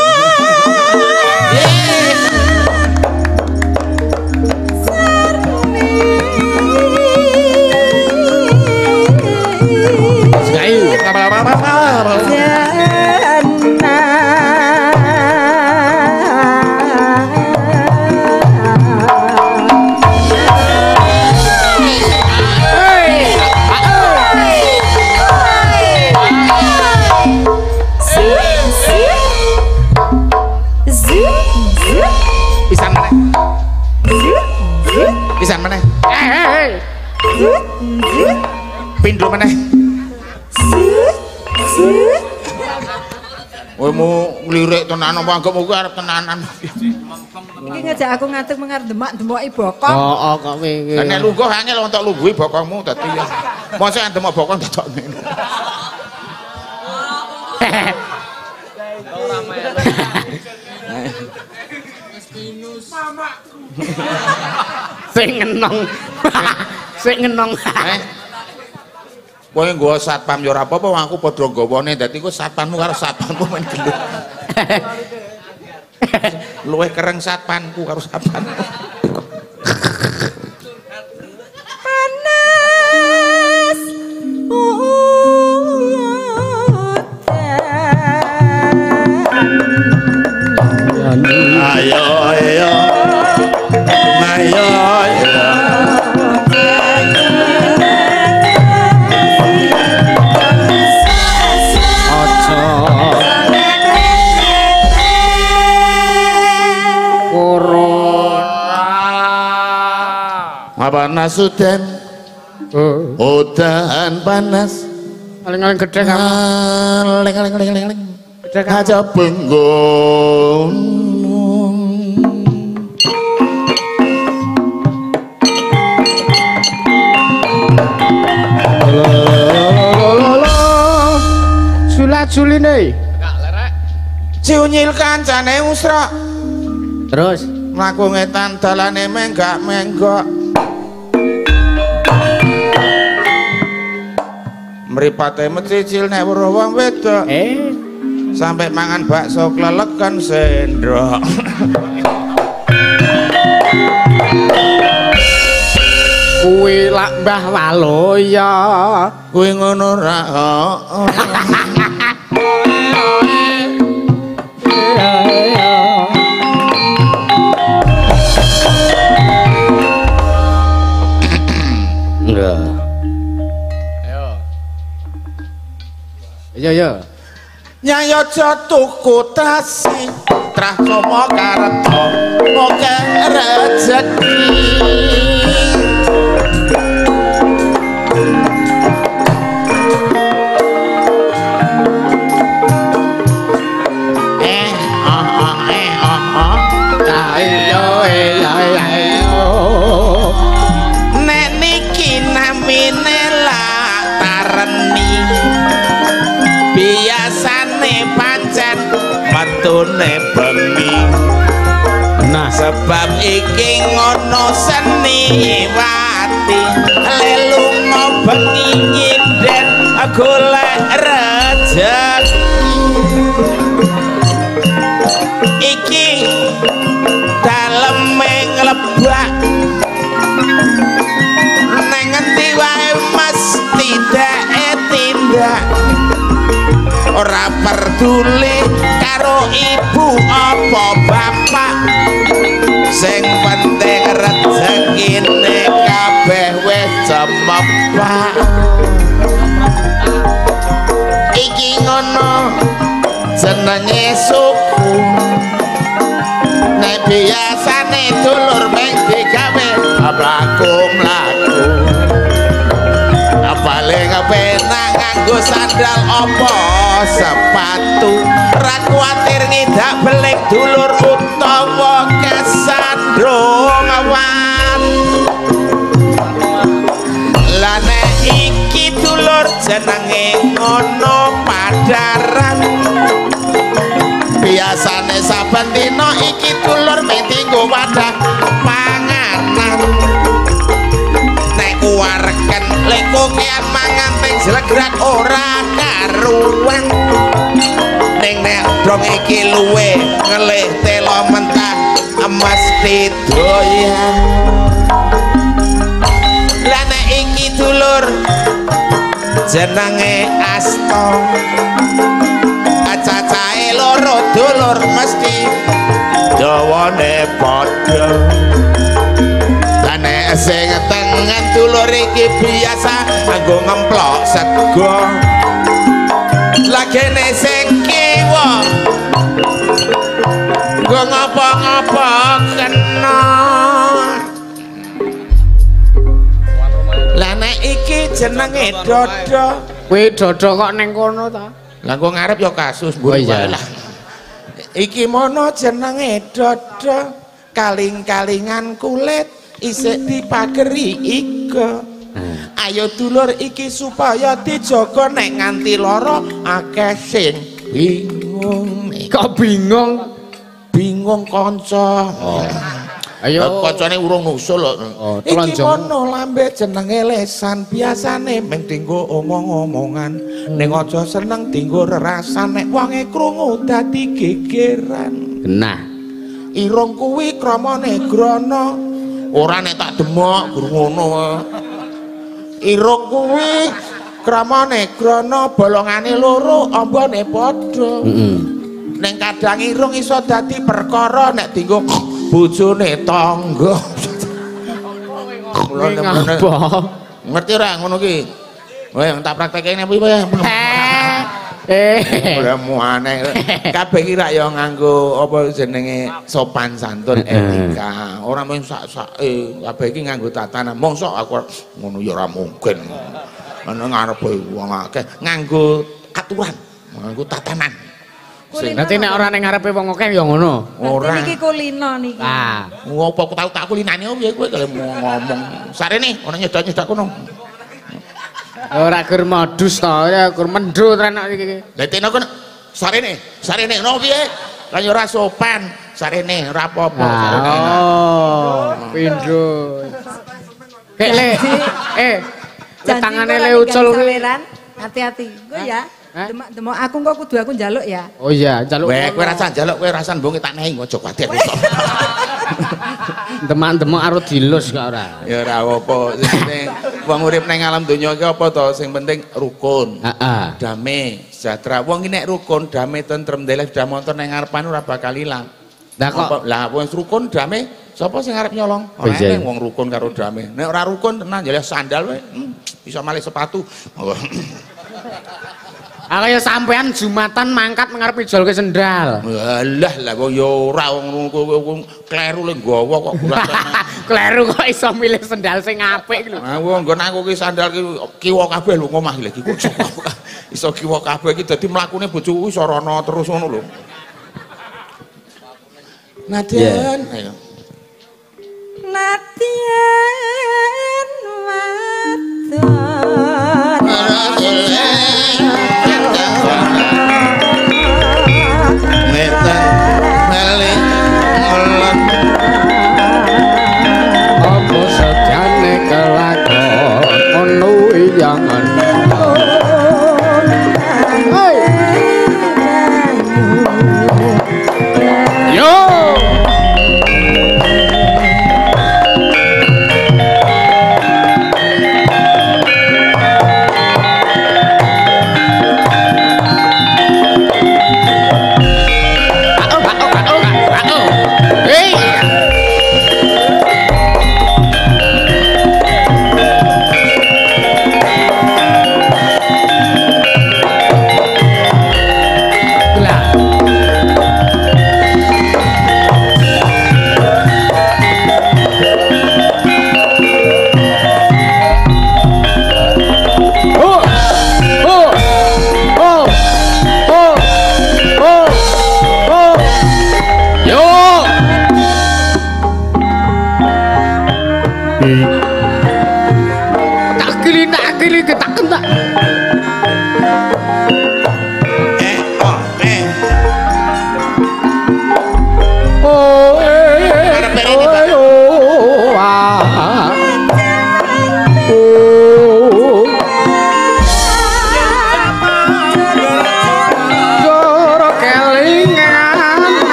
Apa anggap aku arep tenanan. Iki ngajak aku ngadeg mengar demak-demoki bokong. Oh, oh kok wingi. Lah nek lungguh angel untuk lungguhi bokongmu dadi ya. Mosok demok bokong dadak ngene. Sing ngenong. Sing ngenong. Eh. Kowe nggawa satpam ya ora apa-apa wong aku padha nggawane dadi ku satpammu karo satpammu men gendut. Luwih kereng satpanku karo satpanmu. Apa nasuden, oh. udahan panas aling aling gede kamu paling-paling gede kamu aja benggung Sulat nih, Enggak lerek. cane kancane usra. Terus melakukan ngetan lane menggak menggok. Mripate mecicil nek weruh wong wedok. eh Sampai mangan bakso kleleken sendok. kuwi lak Mbah Waloya. Kuwi ngono ra. Ayo yo. Nyayo tuku tasi trah somo kareto moga rezeki metune bengi. Nah, sebab iki ngono seni wati lelu bengi nyinden golek rejeki ora peduli karo ibu apa bapak? Sing penting rezekine kabeh wis cemepak iki ngono jenenge suku. Nek biasane dulur meng digawe mlaku mlaku paling penak nganggo sandal opo sepatu. Ra kuwatir ngidak belik dulur utawa kesandrong awan lah nek iki dulur jenenge ngono padaran. Biasane saben dina iki dulur metinggo wadah panganan. Nek mangan ping jlegrak ora karuan. Ning nek dong iki luwe ngelih telo mentah mesti doyan lah nek iki dulur jenenge asto. Acacae loro dulur mesti dawane padha nek sing tengen dulur iki biasa nganggo ngemplok sego. Lagene sing kiwa. Nggo ngapa-ngapa kena. Lah nek iki jenenge dodo. Kuwi dodo kok ning kono ta? lah nggo ngarep ya kasus Oh, wae lah. Iki mono jenenge dodo. Kaling-kalingan kulit isik dipageri ika ayo dulur iki supaya dijaga nek nganti lara akeh sing bingung. Kok bingung? bingung kanca. Ayo. kancane urung nusul kok. Oh, iki mono lambe jenenge lesan. Biasane meng dinggo omong-omongan. Ning aja seneng dinggo rerasan nek wonge krungu dadi gegeran. Genah. irung kuwi kramane grana ora nek tak demok guru ngono irung kuwi kramane grana bolongane loro ambane padha. Heeh. ning kadang irung iso dadi perkara nek dienggo bojone tangga. Kula ngerti ora ngono ki? Wah, tak praktekne apa ya? Eh. Ora muane. Kabeh ki rak ya nganggo apa jenenge sopan santun etika. Ora mung sak-sake, kabeh iki nganggo tatanan. Mongso aku ngono ya ora mungkin. Ana ngarepe wong akeh nganggo aturan, nganggo tatanan. Sing Nanti nek ora ning ngarepe wong akeh ya ngono. ora. Niki kulino niki. Ah. Ngopo aku tau tak kulinane piye kowe kalau mau ngomong. Sarene ora nyedot-nyedot kono. Ora gur modus to, ya gur mendho tenan iki. Lah teno kono sarene, sarene no piye? Lah ora sopan. Sarene ora apa-apa. Ah, oh, pindho. Eh, le, eh, le tangane kok le ucul kuwi. Hati-hati. Gue ya. Demak demok aku kok kudu aku njaluk ya. Oh iya, jaluk. Weh, kowe rasa njaluk kowe rasa mbonge tak nehi ojo kuwatir. Demak-demak karo dilus kok ora. Ya ora apa-apa. Wong urip ning alam donya iki apa to? Sing penting rukun. Heeh. Damai, sejahtera. Wong iki nek rukun, damai, tentrem, deleh, sudah montor ning ngarepan ora bakal ilang. Lah kok Lah wong rukun damai, sapa sing arep nyolong? Ora eneng wong rukun karo damai. Nek ora rukun tenan jaleh sandal wae. Hmm, bisa malih sepatu. Ah kaya sampean Jumatan mangkat ngarep ijolke sendal. Alah lah kok ya ora wong kleru le nggawa kok. Kleru kok iso milih sendal sing apik lho. Nah, wong nggon aku ki sandal ki kiwa kabeh lho ngomah iki kok iso kiwa kabeh iki dadi mlakune bojoku iso rono terus ngono lho. Naden, ayo. Nadyan wadon.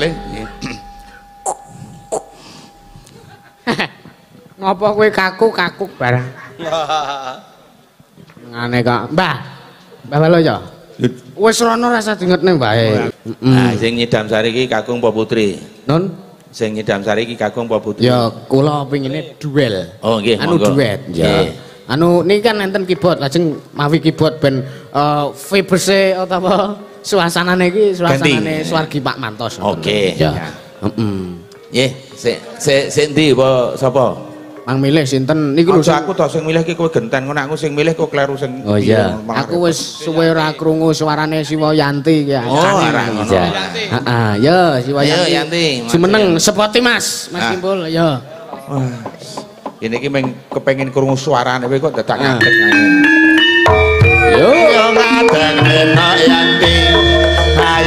Malih. Ngopo kowe kaku-kaku barang? Ngane kok. Mbah. Mbah Balo ya. Wis rono rasa dingetne bae. Nah, sing nyidam sari iki Kakung apa Putri? Nun, Sing nyidam sari iki Kakung apa Putri? ya kula pengine duel. Oh, nggih, Anu duet. Ya. Anu niki kan enten keyboard, lajeng mawi keyboard ben eh vibrese utawa suasanane iki suasanane swargi Pak Mantos. Oke. Ya. Ya. Heeh. Nggih, sik sik sik ndi apa sapa? Mang milih sinten niku lho aku to sing milih ki kowe genten ngono aku sing milih kok kleru sing Oh iya, malah aku wis suwe ora krungu suarane Siwa Yanti ki. Oh, ora ngono. Iya. Heeh, ya Siwa Ayo, Yanti. Yanti, Mas Jumeneng sepoti Mas, Mas Ah. Timbul, ya. Wah. Ini ki meng kepengin krungu suarane kowe kok dadak Ah. ngadeg Yo. Yo ngadeg enak yanti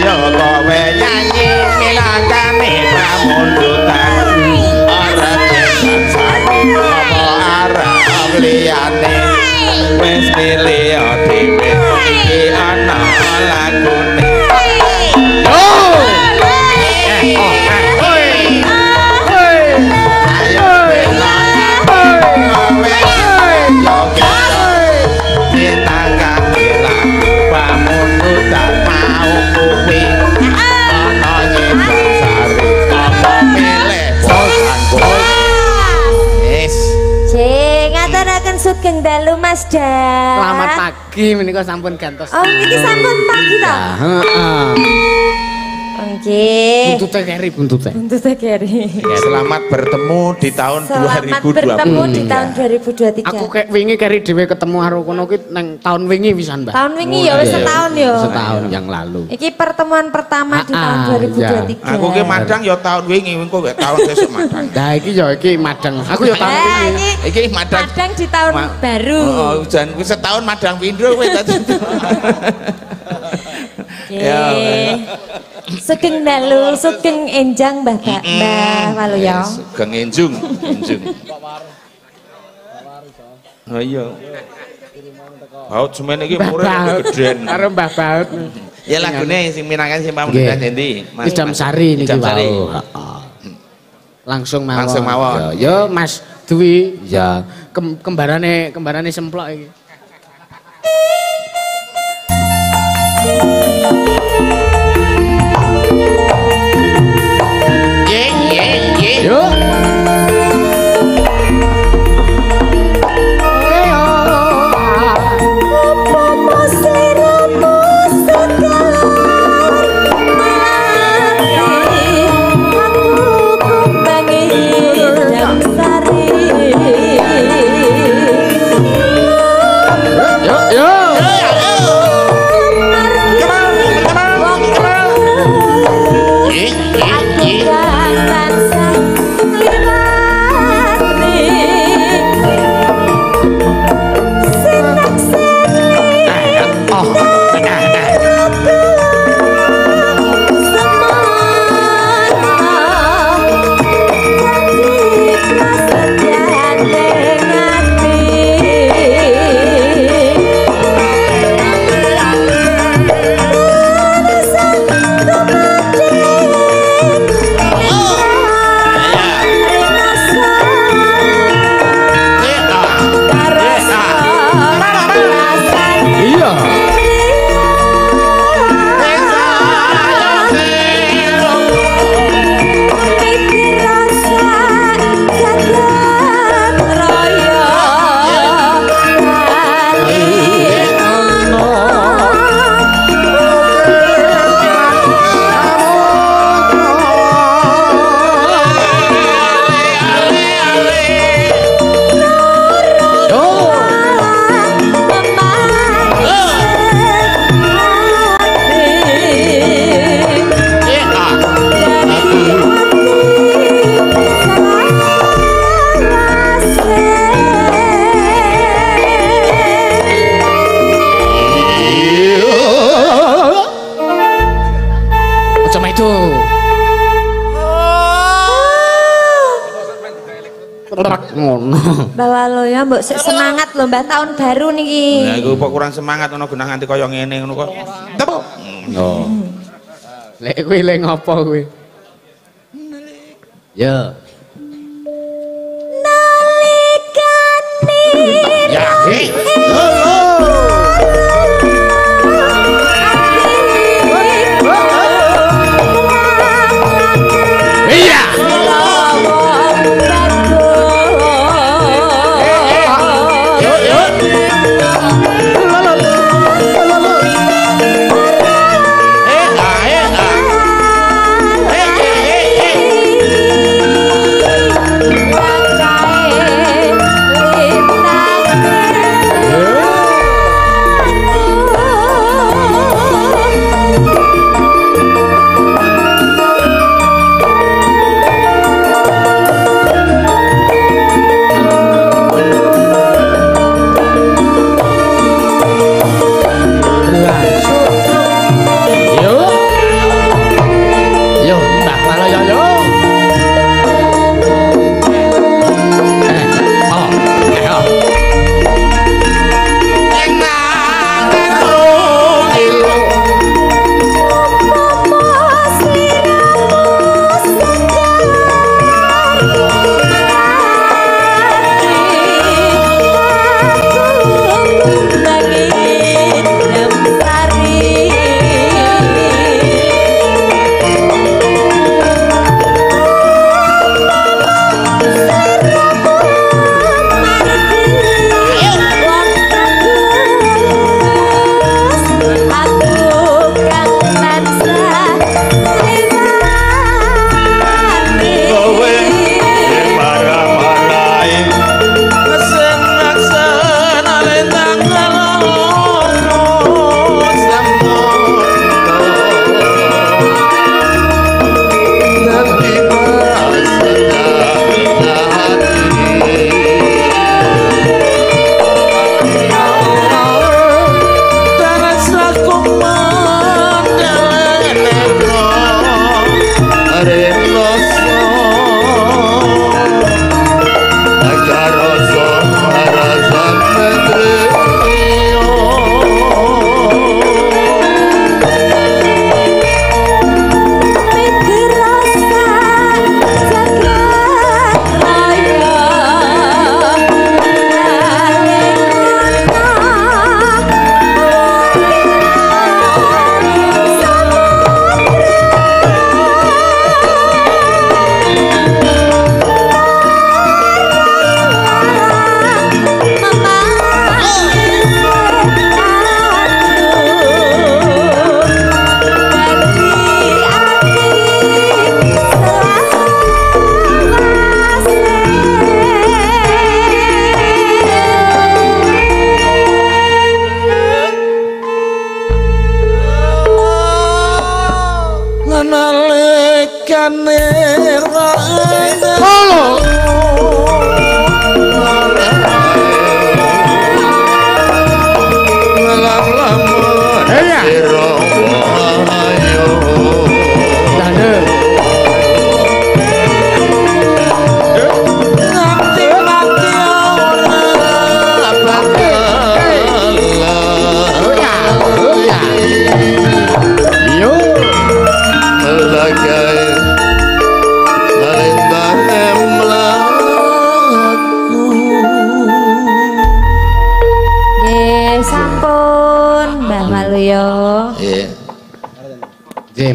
Ayo kowe nyanyi milangkane pramundutan Ora kesan sami apa arep liyane Wis milih dhewe iki ana lagune Yo. Oh, Mas. Selamat pagi menika sampun gantos. Oh, niki sampun pagi to? Ya, heeh. Nggih. Buntute keri buntute. Untuk Gary. Selamat bertemu di tahun Selamat 2020. bertemu di tahun 2023. Aku kayak wingi keri dhewe ketemu karo kono ki nang tahun wingi pisan, Mbak. Tahun wingi ya wis Iya. setahun ya. Setahun yang lalu. Iki pertemuan pertama di Ah, tahun ah, 2023. Aku ki madang ya tahun wingi engko gak tahun sesuk madang. Nah iki ya iki madang. Aku ya tahun Eh, wingi. Iki madang. Madang di tahun baru. Oh, jan wis setahun madang pindho kowe tadi. Oke. Ya, Sugeng dalu, sugeng enjang Mbah Ba- Mbah Walu ya. Sugeng enjung, enjung. Oh iya. Baut semen iki Mbah murah Baut. gedhen. Karo Mbah Baut. Ya lagune sing minangkan sing pamundutan Nggih. endi? Idam Sari niki Idam Sari. wau. Heeh. Langsung mawon. Langsung mawon. Ya, ya Mas Dwi, ya kem- kembarane kembarane semplok iki. Ye Ngono. Bawa lo ya, mbok sik semangat lho Mbak tahun baru niki. Lah iku kok kurang semangat ngono genah nganti kaya ngene ngono kok. Tepuk. Oh. Lek kuwi lek ngopo kuwi? Ya. Ya,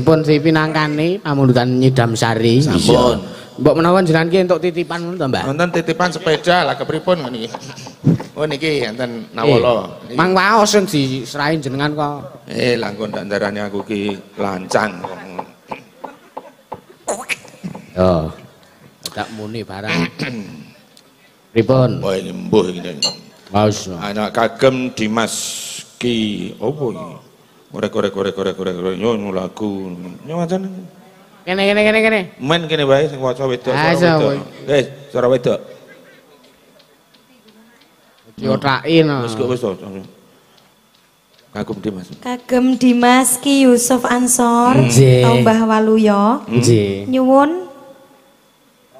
Jimpun si pinangkani pamundutan Nyidam Sari. Sampun. Mbok menawa jenengan ki entuk titipan ngono to, Mbak? Wonten titipan sepeda lah kepripun iki. Oh niki enten nawala. Eh, Mang waos sing diserahin jenengan kok. Eh langkon ndak ndarani aku ki lancang. Yo. Tak muni barang. Pripun? Oh ini mbuh iki. Anak kagem Dimas Ki opo iki? Korek korek korek korek korek korek nyon lagu. Nyon aja. Kene kene kene kene. Men kene wae sing waca wedok Ah, suara wedok. Eh, suara wedok. Diothaki no. Wis kok wis. Kagum Dimas. Kagem Dimas Ki Yusuf Ansor, Mbah Waluyo, Nggih. nyuwun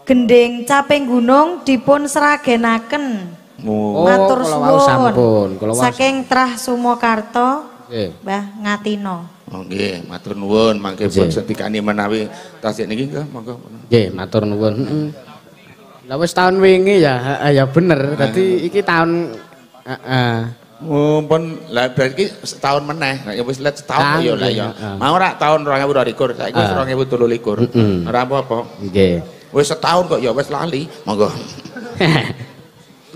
gending caping gunung dipun seragenaken. Oh. Oh, Matur suwun. Saking Trah Sumokarto, Nggih. Mbah Ngatino. Oh nggih, matur nuwun mangke pun Nggih. setikani menawi tasik niki nggih monggo. Nggih, matur nuwun. Heeh. Lah wis tahun wingi ya, ya bener. Dadi iki tahun heeh. Oh, pun lah berarti setahun meneh. Ya wis let setahun Ah, ya lah ya. Mau ora tahun 2022, saiki wis Ah. 2023. Mm-mm. Ora apa-apa. Nggih. Wis setahun kok ya wis lali. Monggo.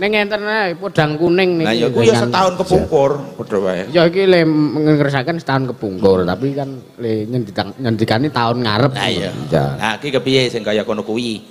Ning enten ae podang kuning niki. Lah ya ku ya setahun kepungkur padha wae. Ya iki le ngersakaken setahun kepungkur, tapi kan le nyendikan nyendikani tahun ngarep. Ah iya. Ya. Nah, iki kepiye sing kaya kono kuwi?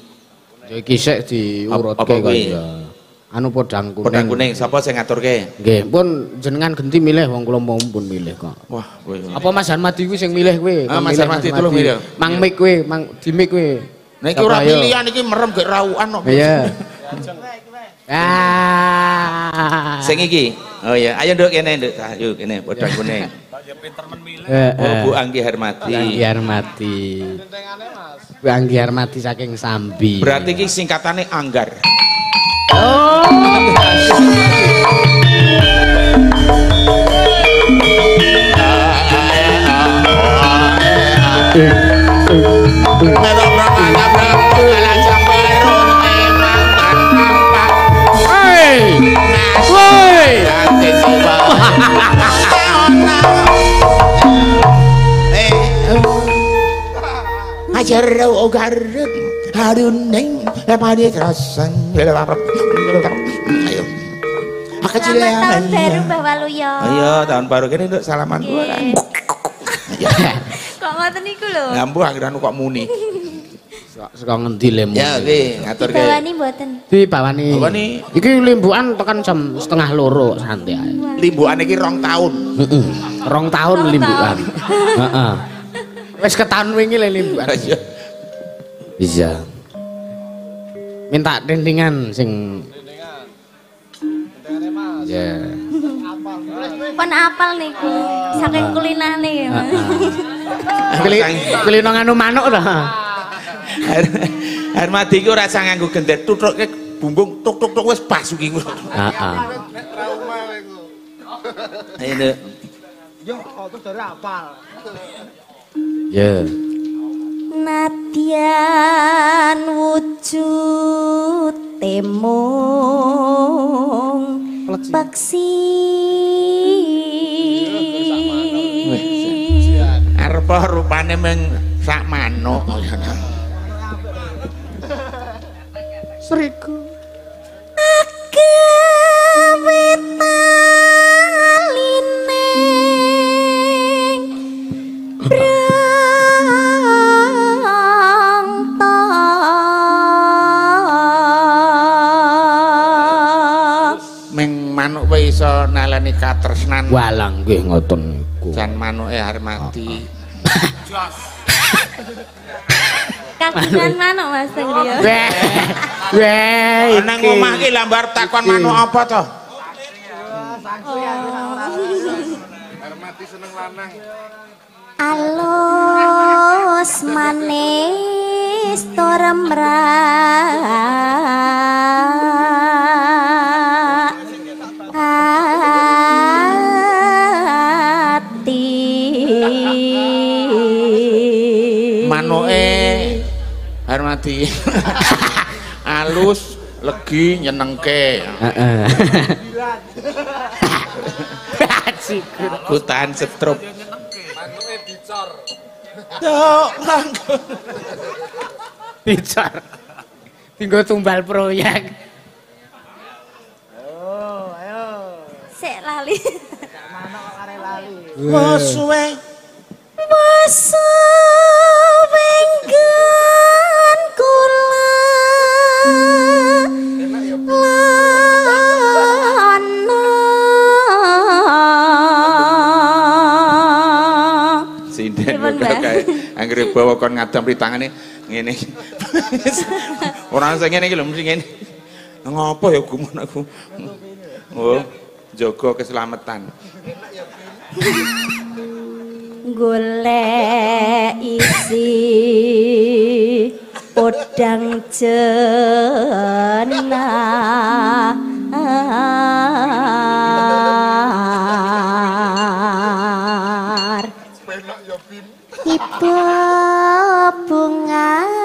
Ya iki sik diurutke kaya anu podang kuning. Podang kuning sapa sing ngaturke? Nggih, pun jenengan genti milih wong kula mau pun milih kok. Wah, kowe. Apa Mas Harmadi kuwi sing milih kowe? Ah, Mas Harmadi tolong milih. Mang Mik kowe, Mang Dimik kowe. Nek iki ora pilihan iki merem gek rawukan kok. Iya. Ah. Sing iki. Oh iya, ayo Nduk kene Nduk. Ah, yuk kene bodoh kene. Ya. ya pinter men eh, oh, Bu eh. Anggi Hermati. Anggi Harmati. Bu Anggi Hermati saking Sambi. Berarti iki singkatane Anggar. Oh. Merong rong alam rong alam Ajar ogarut haruning lepani kerasan ayo Selamat tahun baru Mbah Waluyo. ayo tahun baru kene nduk salaman gua kan Kok ngoten niku lho? ngambu anggaran kok muni Saka ngendi lemu? ya oke ngatur ke Dibawani mboten. Di bawani. Bawani. Iki limbukan tekan jam setengah loro santai ae. limbuan iki rong tahun Heeh. Rong tahun limbukan. Heeh. Wis ketahuan wingi le limbukan. Iya. Bisa. Minta dindingan sing Ya. Pun apal niku. Saking kulinane. Keli kelino nganu manuk ta. Hermadi iki ora usah nganggo gender tutuke bumbung tuk tuk tuk wis pas iki Heeh. ayo nduk Ya. Nadyan wujud temung peksi arep rupane meng sak manuk Seriku. Agawe bisa naleni katresnan. Walang nggih ngoten niku. Jan manuke arep mati. Ah, Jos. Kakinan manuk Mas Tengriyo. Ya. Weh. Nang omah iki lambar takon manuk apa to? Hormati seneng lanang. Alus manis toremrah alus legi nyenengke. Hutan setrup dicor nang tumbal proyek. Oh ayo lali manok arek lali wes suwe anggere bawa kon ngadam di tangane ngene. Ora sing ngene iki lho mesti ngene. Ngopo ya gumun aku. Oh, jaga keselamatan. golek isi podang cena Ibu bunga.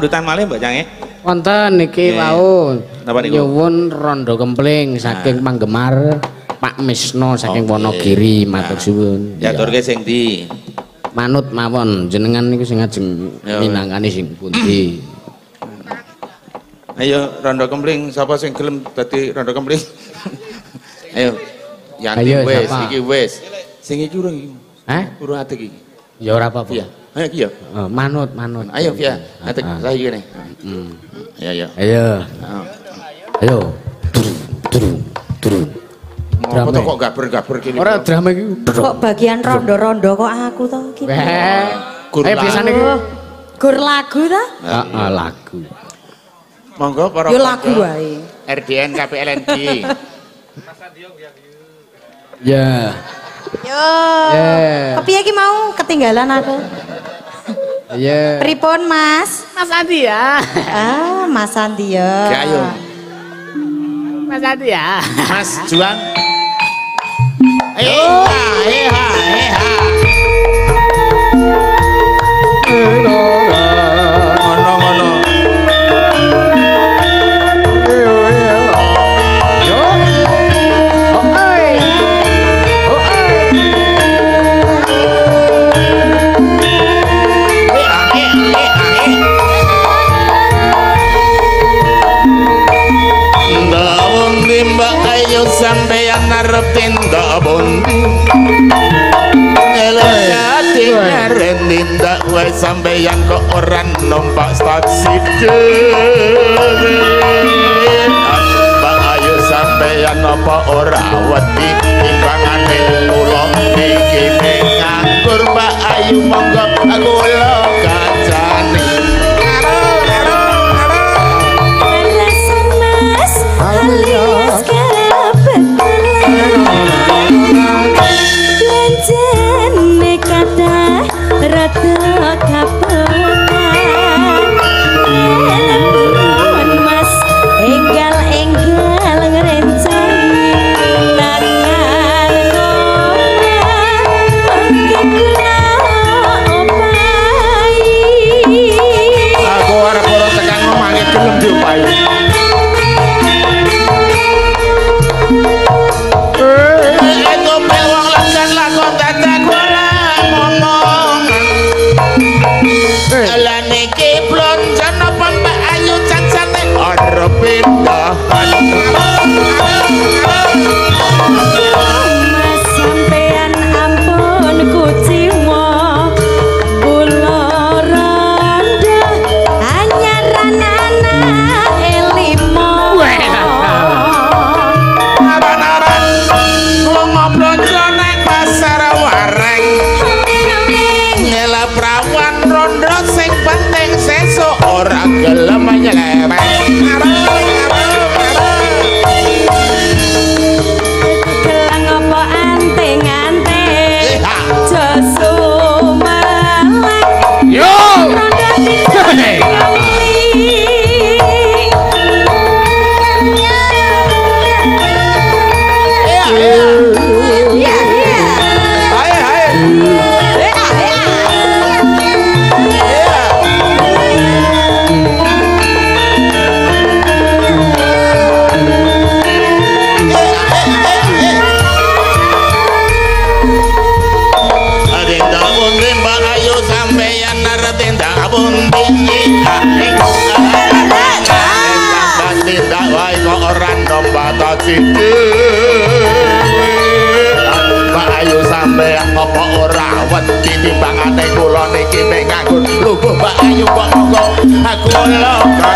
Pamrutan malih Mbak Cange. Wonten niki wau? Nyuwun rondo kempling saking panggemar Pak Misno saking. Wonogiri matur suwun. Ya turke sing ndi? Manut mawon jenengan niku sing ajeng Ya. minangkani sing pundi. Ayo rondo kempling sapa sing gelem dadi rondo kempling? Ayo. Yanti wis, siapa? iki wis. Sing iki urung iki. Hah? Urung atik iki. Ya ora apa-apa. Iya. Ayo iki ya. Eh, manut, manut. Ayo Via, atik Ah, ah. saya kene. Hmm. Ayo ayo. Ayo. Ah. Ayo. Turun, turun, turun. Drama. kok gaber-gaber kene? Ora drama iki. Kok bagian rondo-rondo kok aku to iki? Weh. Gur Ayo biasane iki. Oh, Gur lagu ta? Heeh, lagu. Monggo para Yo lagu wae. RDN KPLNG. Ya. Yo. Yeah. Kepiye iki mau ketinggalan aku? Ya. Pripun, Mas? Mas Andi ya. Ah, Mas Andi ya. Ayo. Mas Andi ya. Mas Juang. Eha, eha, sampeyan kok ora numpak taksi dhewe Mbak ayo sampeyan apa ora wedi? Timbangane kula iki nganggur Mbak ayo monggo kula kancane Alasan Mas. Alias Now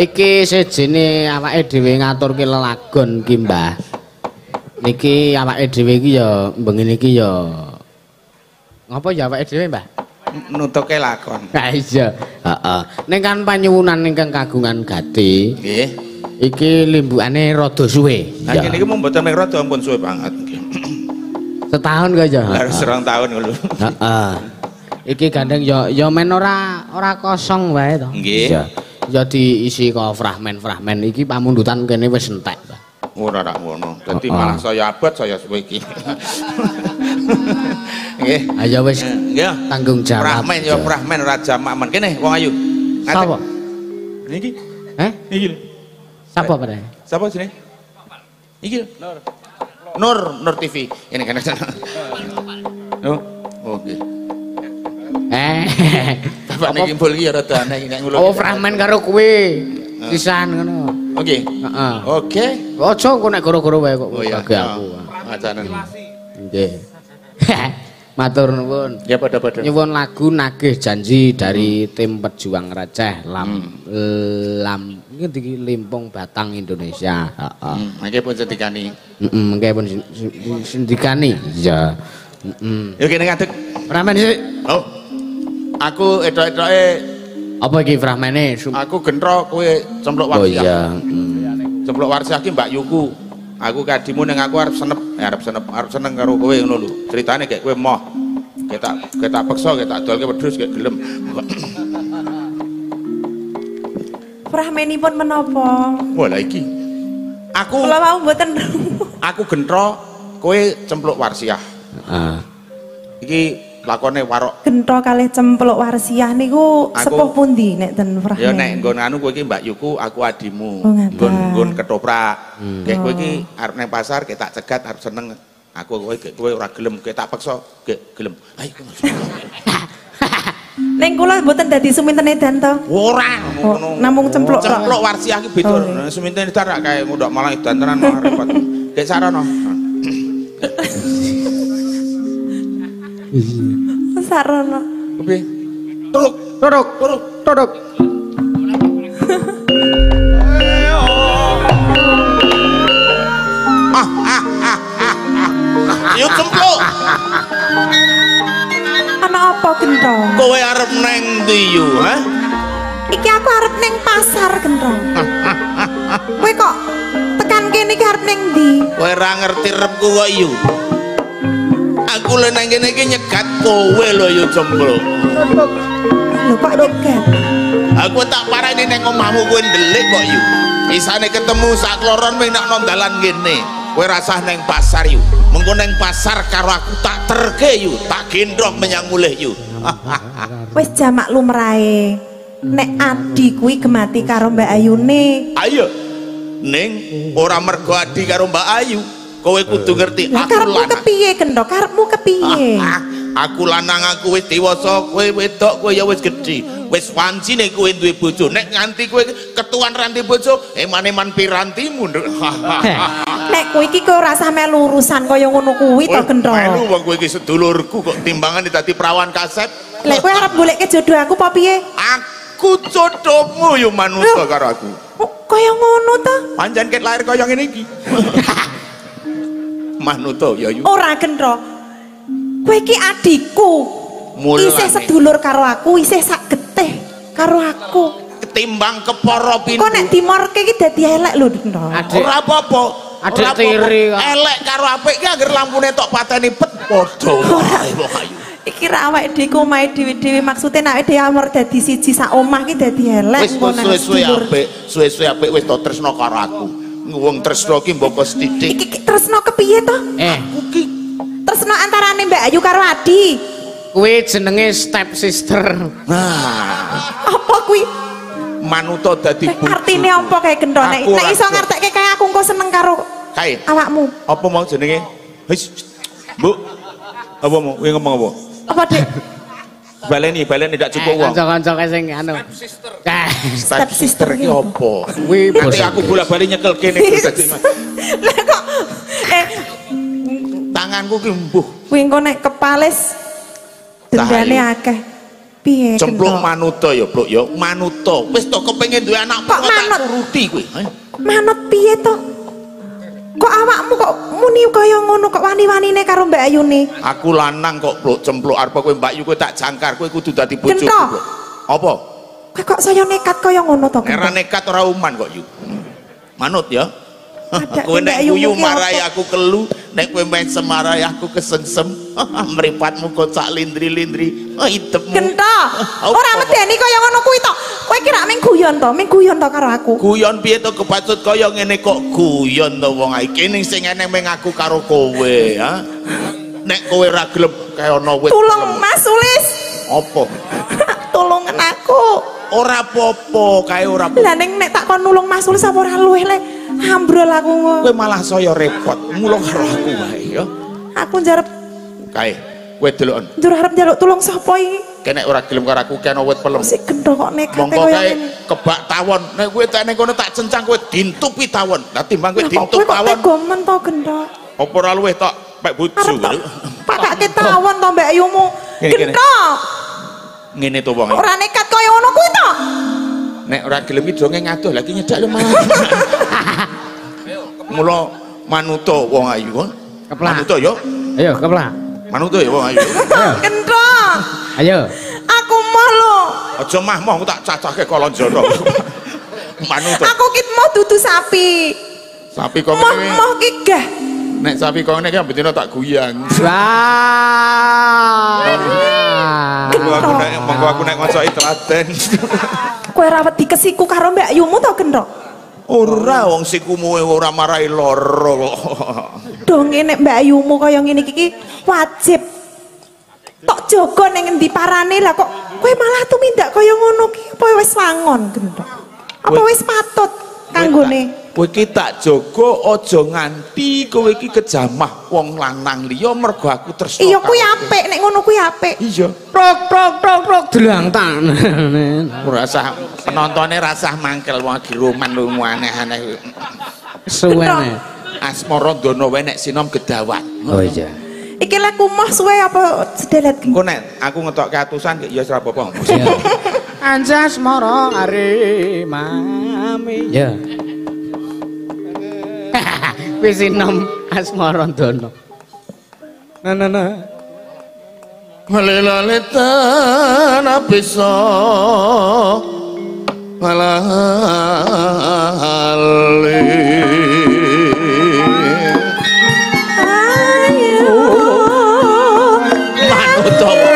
Iki sejene awake dhewe ngaturke lelagon ki, Mbah. Niki awake dhewe iki ya bengi niki ya Ngapa ya awake dhewe, Mbah? nutuke lakon. Ha iya. Heeh. Ning kan panyuwunan ingkang kagungan gati, Nggih. iki limbukane rada suwe. Nah, Ya. kene iki mung mboten mek rada ampun suwe banget. Setahun kok ya. Harus serang tahun lho. Heeh. Iki gandeng ya ya men ora ora kosong wae to. Nggih. Ya diisi kok fragmen-fragmen iki pamundutan kene wis entek. Ora rak ngono. Dadi Oh, oh. malah saya abot saya suwe iki. Nggih. Ayo wis Nggih. tanggung jawab. Prahmen ya prahmen ora jamak men. Kene wong ayu. Sapa? Niki. Eh? Lho. Sapa padahal? Sapa jenenge? Iki. lho. Nur Nur TV. Ini kan. Oh. Eh. Bapak niki mbul iki ya rada aneh nek ngulo. Oh, karo kuwe. Sisan ngono. Oke. Heeh. Oke. Aja kok nek goro-goro wae kok Oh iya. kage aku. Ajaran. Nggih. Matur nuwun. Ya pada-pada. Nyuwun lagu nagih janji dari tim pejuang receh lam lam iki Limpung Batang Indonesia. Heeh. Hmm, mangke pun setikani. Heeh, mengke pun sindikani. Iya. Heeh. Ya kene ngadeg. Ramen sik. Oh. Aku edok-edoke Apa iki fragmene? Sum- aku gentro kowe cempluk Oh warsiah. iya. mm. Cempluk warsiah ki Mbak Yuku. Aku kadimu ning aku arep senep, eh, arep senep, arep seneng karo kowe ngono lho. Ceritane kayak kowe moh. Kita kita peksa, kita dolke wedhus kayak gelem. Prahmenipun menapa? Wah, lah iki. Aku Kula mau mboten aku gentro kowe cempluk warsiah. Ah. Iki lakone warok. gento kalih cempluk warsiah niku Aku- sepuh pundi nek ten Prahmen? Ya nek nggon anu kowe iki Mbak Yuku, aku adimu. Oh. Nggon nggon ketoprak. Kayak kowe Oh. iki arep nang pasar kayak tak cegat arep seneng. Aku kowe kowe ora gelem, kayak tak paksa kayak gelem. Ayo. Ning kula mboten dadi suminten edan to. Ora Oh, namung cempluk tok. Cempluk warsiah iki beda. Oh, iya. Suminten tar kayak ngundok malah edan tenan malah repot. Kayak sarana. Sarana. Kepiye? Turuk, Turuk, turuk. turuk. Yo cempluk. Ana apa gento? Kowe arep neng ndi yu, ha? Iki aku arep ning pasar gento. Kowe kok tekan kene iki arep ning ndi? Kowe ora ngerti repku kok yu. Aku lho nang kene iki nyegat kowe lho yu cempluk. Lho nyegat? Aku tak parani nang omahmu kowe ndelik kok yu. Isane ketemu sak kloron ming nak nang dalan kene. Kowe rasah nang pasar yu. Mengko nang pasar karo aku tak terke yu, tak gendong menyang mulih yu. Wis jamak lumrahe. Nek adi kuwi gemati karo Mbak Ayune. Ayo. Ning ora mergo adi karo Mbak Ayu. Kowe kudu ngerti Lah aku karepmu lanang. kepiye gento? Karepmu kepiye? Ah, aku lanang aku wis dewasa, kowe wedok kowe ya wis gedhe. Wis wancine kowe duwe bojo. Nek nganti kowe ketuan ranti bojo, eman-eman pirantimu. Nek kowe iki kok ora usah melu urusan kaya ngono kuwi to gento. Melu wong kowe iki sedulurku kok timbangan dadi perawan kasep. Lek kowe arep goleke jodoh aku apa piye? Aku jodohmu yo manusa karo aku. Kaya ngono? Pancen ket lahir kaya ngene iki. Manuto ya yu. Ora gento. Kowe iki adikku. Mulane. Isih sedulur karo aku, isih sak getih karo aku. Ketimbang kepara pintu. Kok nek dimorke iki dadi elek lho. Adik. Ora apa-apa. Adik apa-apa. tiri. Elek karo apik ki anggere lampune tok pateni pet padha wae. Iki ra awake dhewe omahe dhewe-dhewe maksude nek dhewe amor dadi siji sak omah ki dadi elek. Wis suwe-suwe apik, suwe-suwe apik wis to tresno karo aku. Wong tresno ki mboko sithik. Iki ki- tresno kepiye to? Eh, Aku ki Tresno antarane Mbak Ayu karo Adi. kuwi jenenge step sister. nah, Apa kuwi? manuto dadi bojo. artine apa kae gendho nek iso ngertekke kae aku engko seneng karo Kae, awakmu. apa mau jenenge? Wis. Bu. Apa mau? Kowe ngomong apa? Apa Dik? Baleni, baleni ndak cukup Eh, wong. Kanca-kanca sing anu. Eh, Step sister ki apa? Kuwi bos. Nanti aku bola-bali nyekel kene terus dadi Lah kok eh tanganku ki mbuh. kuwi engko nek kepalis dendane akeh. Piye Cempluk Gendro? manuto ya, Pluk ya. Manuto. Wis to kepengin duwe anak Kok tak manut? turuti. Hah? Manut piye to? Kok awakmu kok muni kaya ngono kok wani-wanine karo Mbak Ayune? Aku lanang kok Pluk cempluk arep kowe Mbak Yu kowe tak jangkar kowe kudu dadi bojoku. Pluk. Apa? Kowe kok saya nekat kaya ngono to? Era nekat ora uman kok Yu. Manut ya. Kowe nek Yu guyu marai aku kelu, nek kowe main semarai aku kesengsem. Mripatmu kocak lindri-lindri. Oh, idepmu. Gento. Apa? Ora medeni kaya ngono kuwi to. Kowe kira ming guyon to, ming guyon to karo aku. Guyon piye to kepacut kaya ngene kok guyon to wong iki ning sing eneng meng aku karo kowe, ha? Nek kowe ra gelem kaya ana wit. Tulung Mas Sulis. Apa? Tulungan aku. Ora apa-apa, kae ora apa. Lah ning nek tak kon nulung Mas Sulis apa ora luwih le ambrol aku Kowe malah saya repot. Mula karo aku wae ya. Aku njarep Kae, kowe deloken. njur arep njaluk tulung sapa iki? Kene ora gelem karo aku kena wit pelem. Si gendho kok nekat Monggo kae kebak tawon. Nek kowe tak ning kono tak cencang kowe dintupi tawon. Lah timbang kowe dintup kowe kok tawon. tegomen to gendho? Apa ora luwih tok pek bojo. Patake tawon to Mbak ngene. Gendho. Ngene to wong. Ora nekat kaya ngono kuwi to. Nek ora gelem iki dongeng adoh lagi nyedak lu malah. Mula manuto wong ayu. Keplak. Manuto yo. Ayo, keplak. Manuto ya wong ayu. Gendho. Ayo. Aku mau lho. Aja mah mau aku tak cacahke kolonjono. Manuto. Aku ki mau dudu sapi. Sapi kok Mau ngene. mau ki gah. Nek sapi kok ngene ki ambetino tak guyang. Wah. Monggo aku nek monggo aku nek ngocoki telaten. Kowe ora wedi kesiku karo Mbak Ayumu to gendho? Ora wong sikumu ora marai lara kok. Donge nek Mbak Ayumu kaya ngene iki ki wajib tok jaga ning endi parane lah kok kowe malah tumindak kaya ngono ki apa wis wangon gendho. Apa wis patut kanggone? Kowe iki tak jaga aja nganti kowe iki kejamah wong lanang liya mergo aku tresno. Iya kuwi apik nek ngono kuwi apik. Iya. Prok prok prok prok delang tanan. Ora usah penontonnya rasah mangkel wong lagi roman lu aneh-aneh. Suwene. Asmara dono wae nek sinom gedawat. Oh iya. Iki lek kumah suwe apa sedelet? Engko nek aku ngetokke atusan ya ora apa-apa. Iya. Anjas moro are mami. Ya. Wis sinom asmara dono. Nah nah nah. Halilalitan bisa Ayo. Manut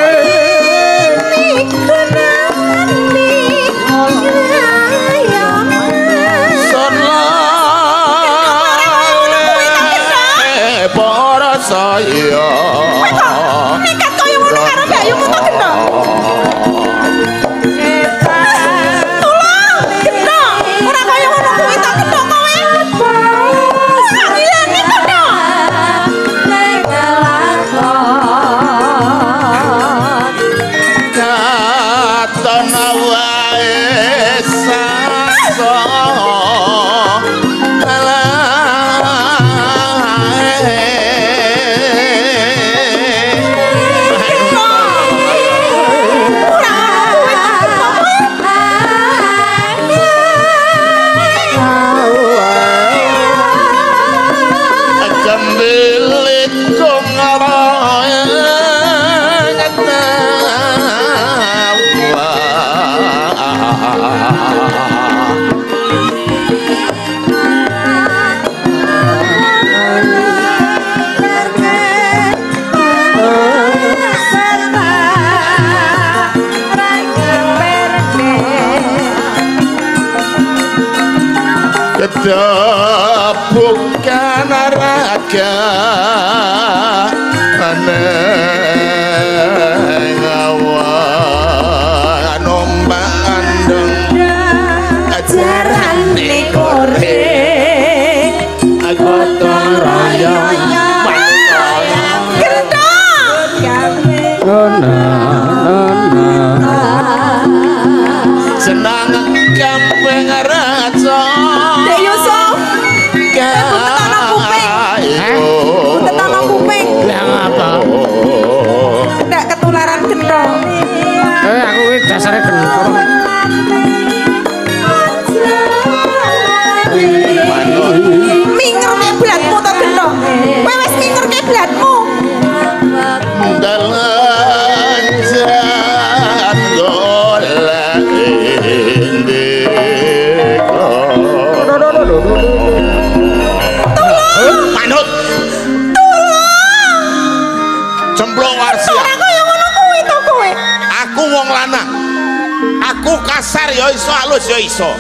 iso, alus ya iso.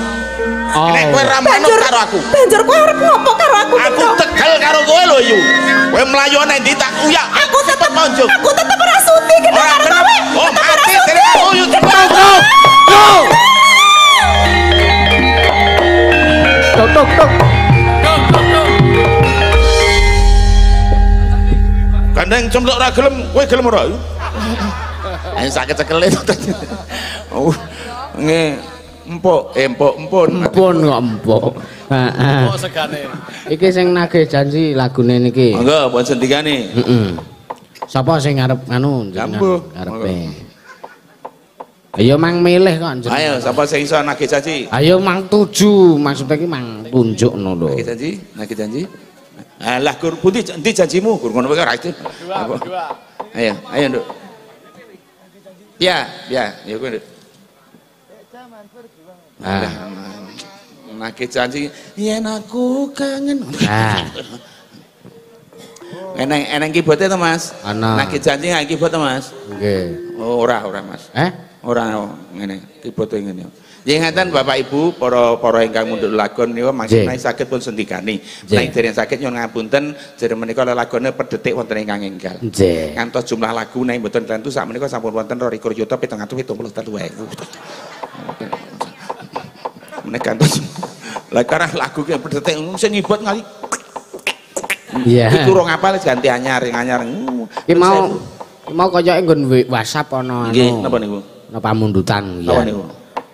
Oh. Nek kowe ra manut karo aku. Banjur kowe arep ngopo karo aku? Aku tegal karo kowe lho yu. Kowe mlayu nek ndi tak uyak. Aku tetep konjuk. Aku tetep ora sudi kena Ora karo kowe. Oh, mati sudi. dari aku yu Go, cepet. go. Tuk, tuk, tuk. Kandang cemplok ora gelem, kowe gelem ora? Ayo sakit cekele to. Oh. Nge empuk, empuk, empun. Empun kok empuk. Heeh. Iki sing nagih janji lagune niki. Monggo pun sendikane. Heeh. Sapa sing ngarep anu jenengan ngarepe? Ayo mang milih kok jenengan. Ayo sapa sing iso nagih janji? Ayo mang tuju, maksudnya ki mang tunjukno lho. Nagih janji, nagih janji. Alah gur pundi endi janjimu? Gur ngono wae ora itu. Apa? Ayo, ayo Nduk. Ya, ya, ya Nduk. Ah. Nagih janji, yen aku kangen. Ah. Eneng eneng keyboard to, Mas? Ana. Nagih janji nggak keyboard to, Mas? Nggih. Oh, ora, ora, Mas. Eh? Ora oh, ngene, keyboard ngene. Nggih ngaten Bapak Ibu, para para ingkang mundhut lagon niku Nggih. menawi saged pun sendikani. Menawi dereng saged nyuwun ngapunten, jere menika lelagone per detik wonten ingkang enggal. Ngantos jumlah lagu nek mboten tentu sak menika sampun wonten 22 yuta 773.000. Menika kantos. Lah karena lagu ki per detik sing ngibot kali Iya. iku rong apal ganti anyar, anyar. Ki mau ki mau koyoke nggon WhatsApp ana anu. Nggih, napa niku? Ana pamundutan Napa ya. niku?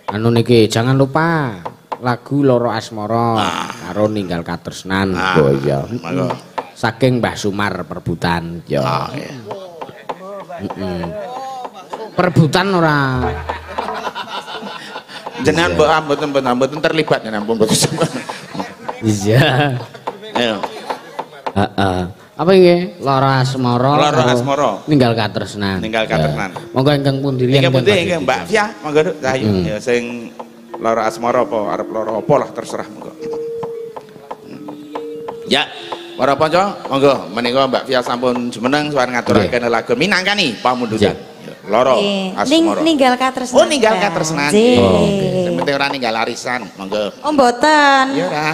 Anu niki jangan lupa lagu Loro Asmara Ah. karo ninggal katresnan Ah, oh iya. monggo. Saking Mbah Sumar perbutan ya. Ah, iya. Perbutan ora. Jenengan mbok mboten mboten mboten terlibat yen ampun mboten. Iya. Ayo. Heeh. Apa iki? Loro Asmara. Loro karo Asmara. Ninggal katresnan. Ninggal katresnan. Ya. Monggo ingkang pundi Iki ingkang penting badhe iki Mbak Fia, monggo Duk, Rahayu. Hmm. Ya sing lara asmara apa arep lara apa lah terserah monggo. Ya, para panca, monggo menika Mbak Fia sampun jumeneng suwan ngaturaken lagu minangkani pamundutan. Ning asmara. ninggal katresnan. Oh, ninggal katresnan. Nggih. Oh, Sing penting ora ninggal arisan, monggo. Oh, mboten. Ya ora.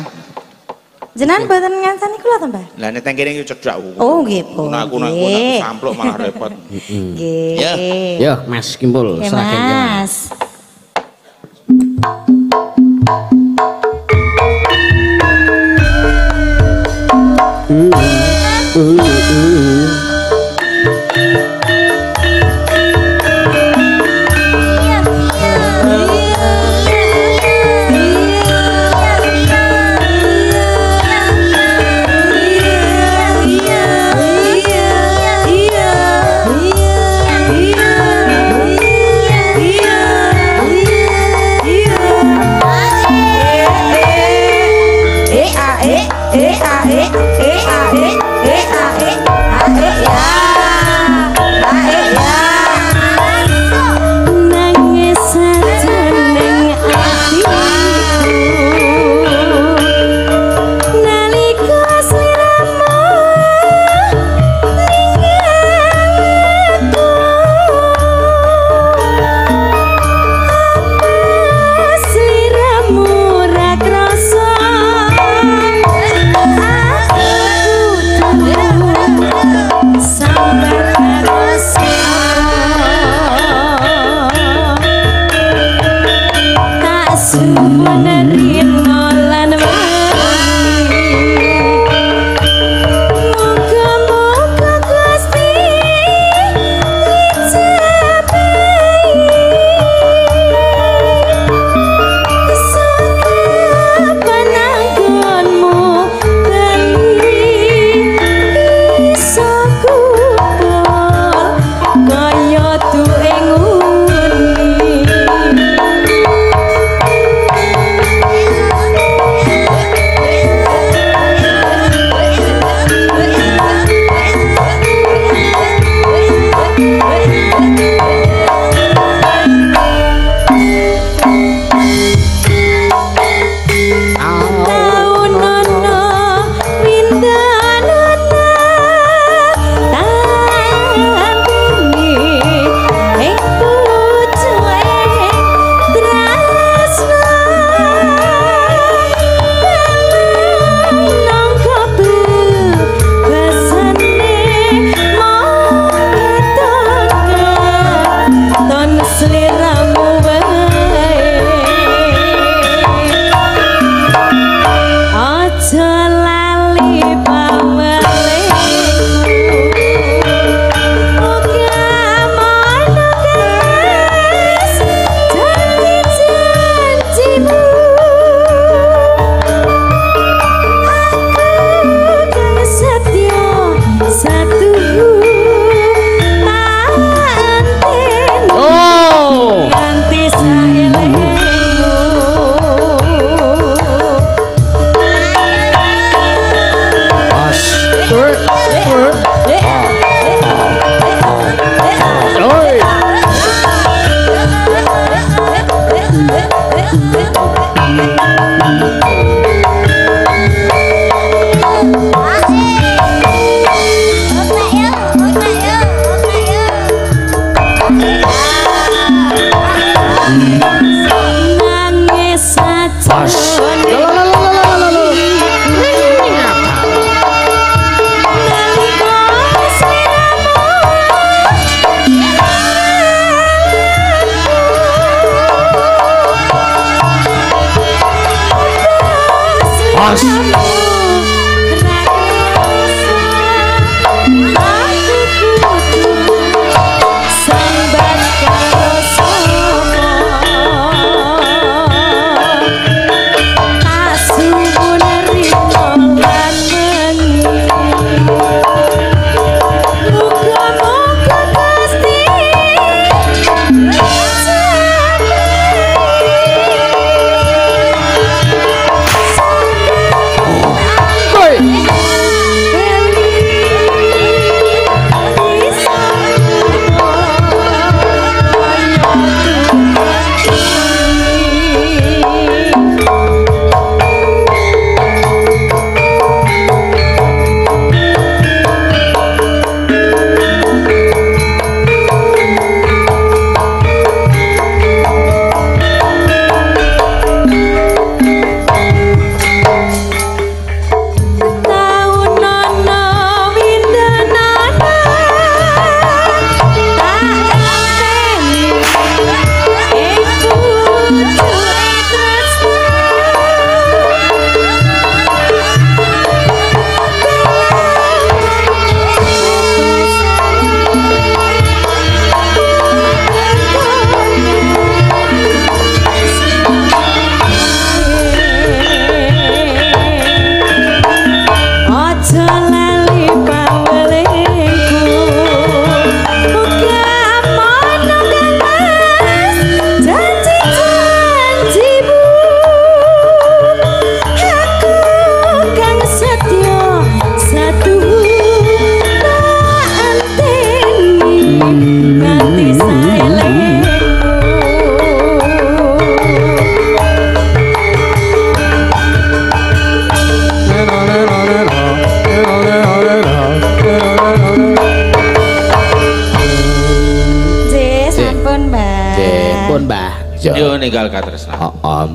Jenengan mboten ngancani kula to, Mbah? Lah nek teng kene iki cedhak. Oh, nggih, Bu. Nah, aku nak sampluk malah repot. Nggih. Ya. Yo, Mas Kimpul, Oke, serahkan ke Mas.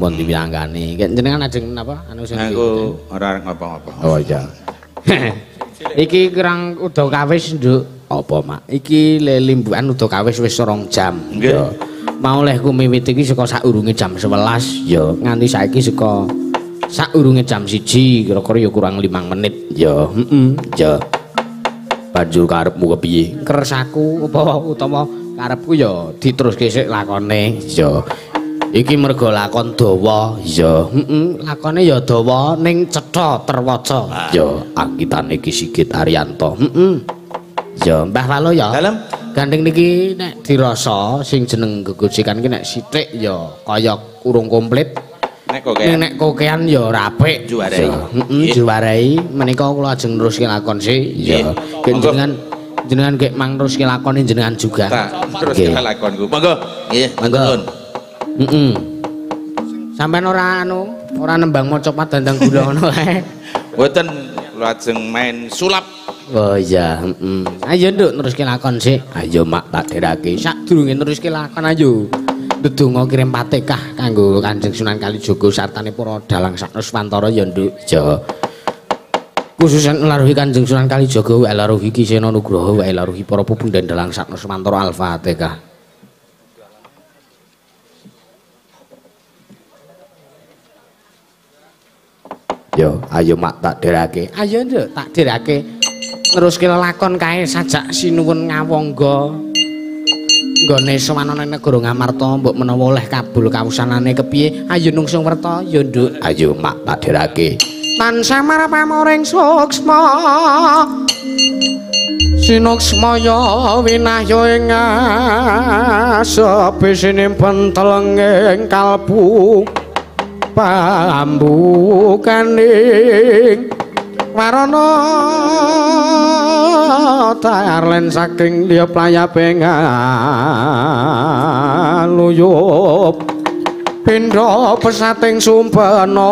Oh, oh, pun diwiyanggani. Kek jenengan ajeng napa? Anu sing Aku ora ngapa-ngapa. Oh iya. Iki kurang udah kawis, Nduk. Apa, Mak? Iki le limbukan udah kawis wis rong jam. Nggih. Yo. Mau leh ku miwit iki saka saurunge jam 11, yo nganti saiki saka saurunge jam 1, kira-kira ya kurang 5 menit. Yo, heeh, yo. Banjur karepmu kepiye? Kersaku apa utawa karepku ya diteruske sik lakone. Yo. Iki mergo lakon dawa, ya. Heeh, lakone ya dawa ning cetha terwaca. Ya, angkitane Ki Sigit Arianto. Heeh. Ya, Mbah Walo ya. Dalem. Gandeng niki nek dirasa sing jeneng gegosikan ki nek sithik ya kaya urung komplit. Nek kok Ning nek kokean ya ora apik. Juarai. Ya, Heeh, juarai. Menika kula ajeng neruske lakon sih. Ya. Jenengan jenengan kek mang lakone jenengan juga. Tak terus kita lakonku. Monggo. Nggih, Monggo. Heeh. Sampeyan ora anu, ora nembang maca padandang gula ngono kae. Mboten kula ajeng main sulap. Oh iya, heeh. Ayo nduk neruske lakon sik. Ayo mak tak derake. Sadurunge neruske lakon ayo. Ndedonga kirim Fatihah kanggo Kanjeng Sunan Kalijaga sartane para dalang saknuswantara ya nduk. Ya. Khususan laruhi Kanjeng Sunan Kalijaga wa laruhi Kisena Nugroho wa laruhi para pepundhen dalang saknuswantara Al-Fatihah. Yo, ayo mak tak derake. Ayo nduk, tak derake. Neruske lelakon kae sajak sinuwun ngawangga. Nggone sawanane negara Ngamarta mbok menawa oleh kabul kawusanane kepiye? Ayo nungsung werta, yo nduk. Ayo mak tak derake. Tansah marapamoring suksma. Sinuksmaya winahya ing asepe sinimpen telenging kalbu pambukaning warana tarlen saking liya playabe ngaluyup pindha pesating sumpena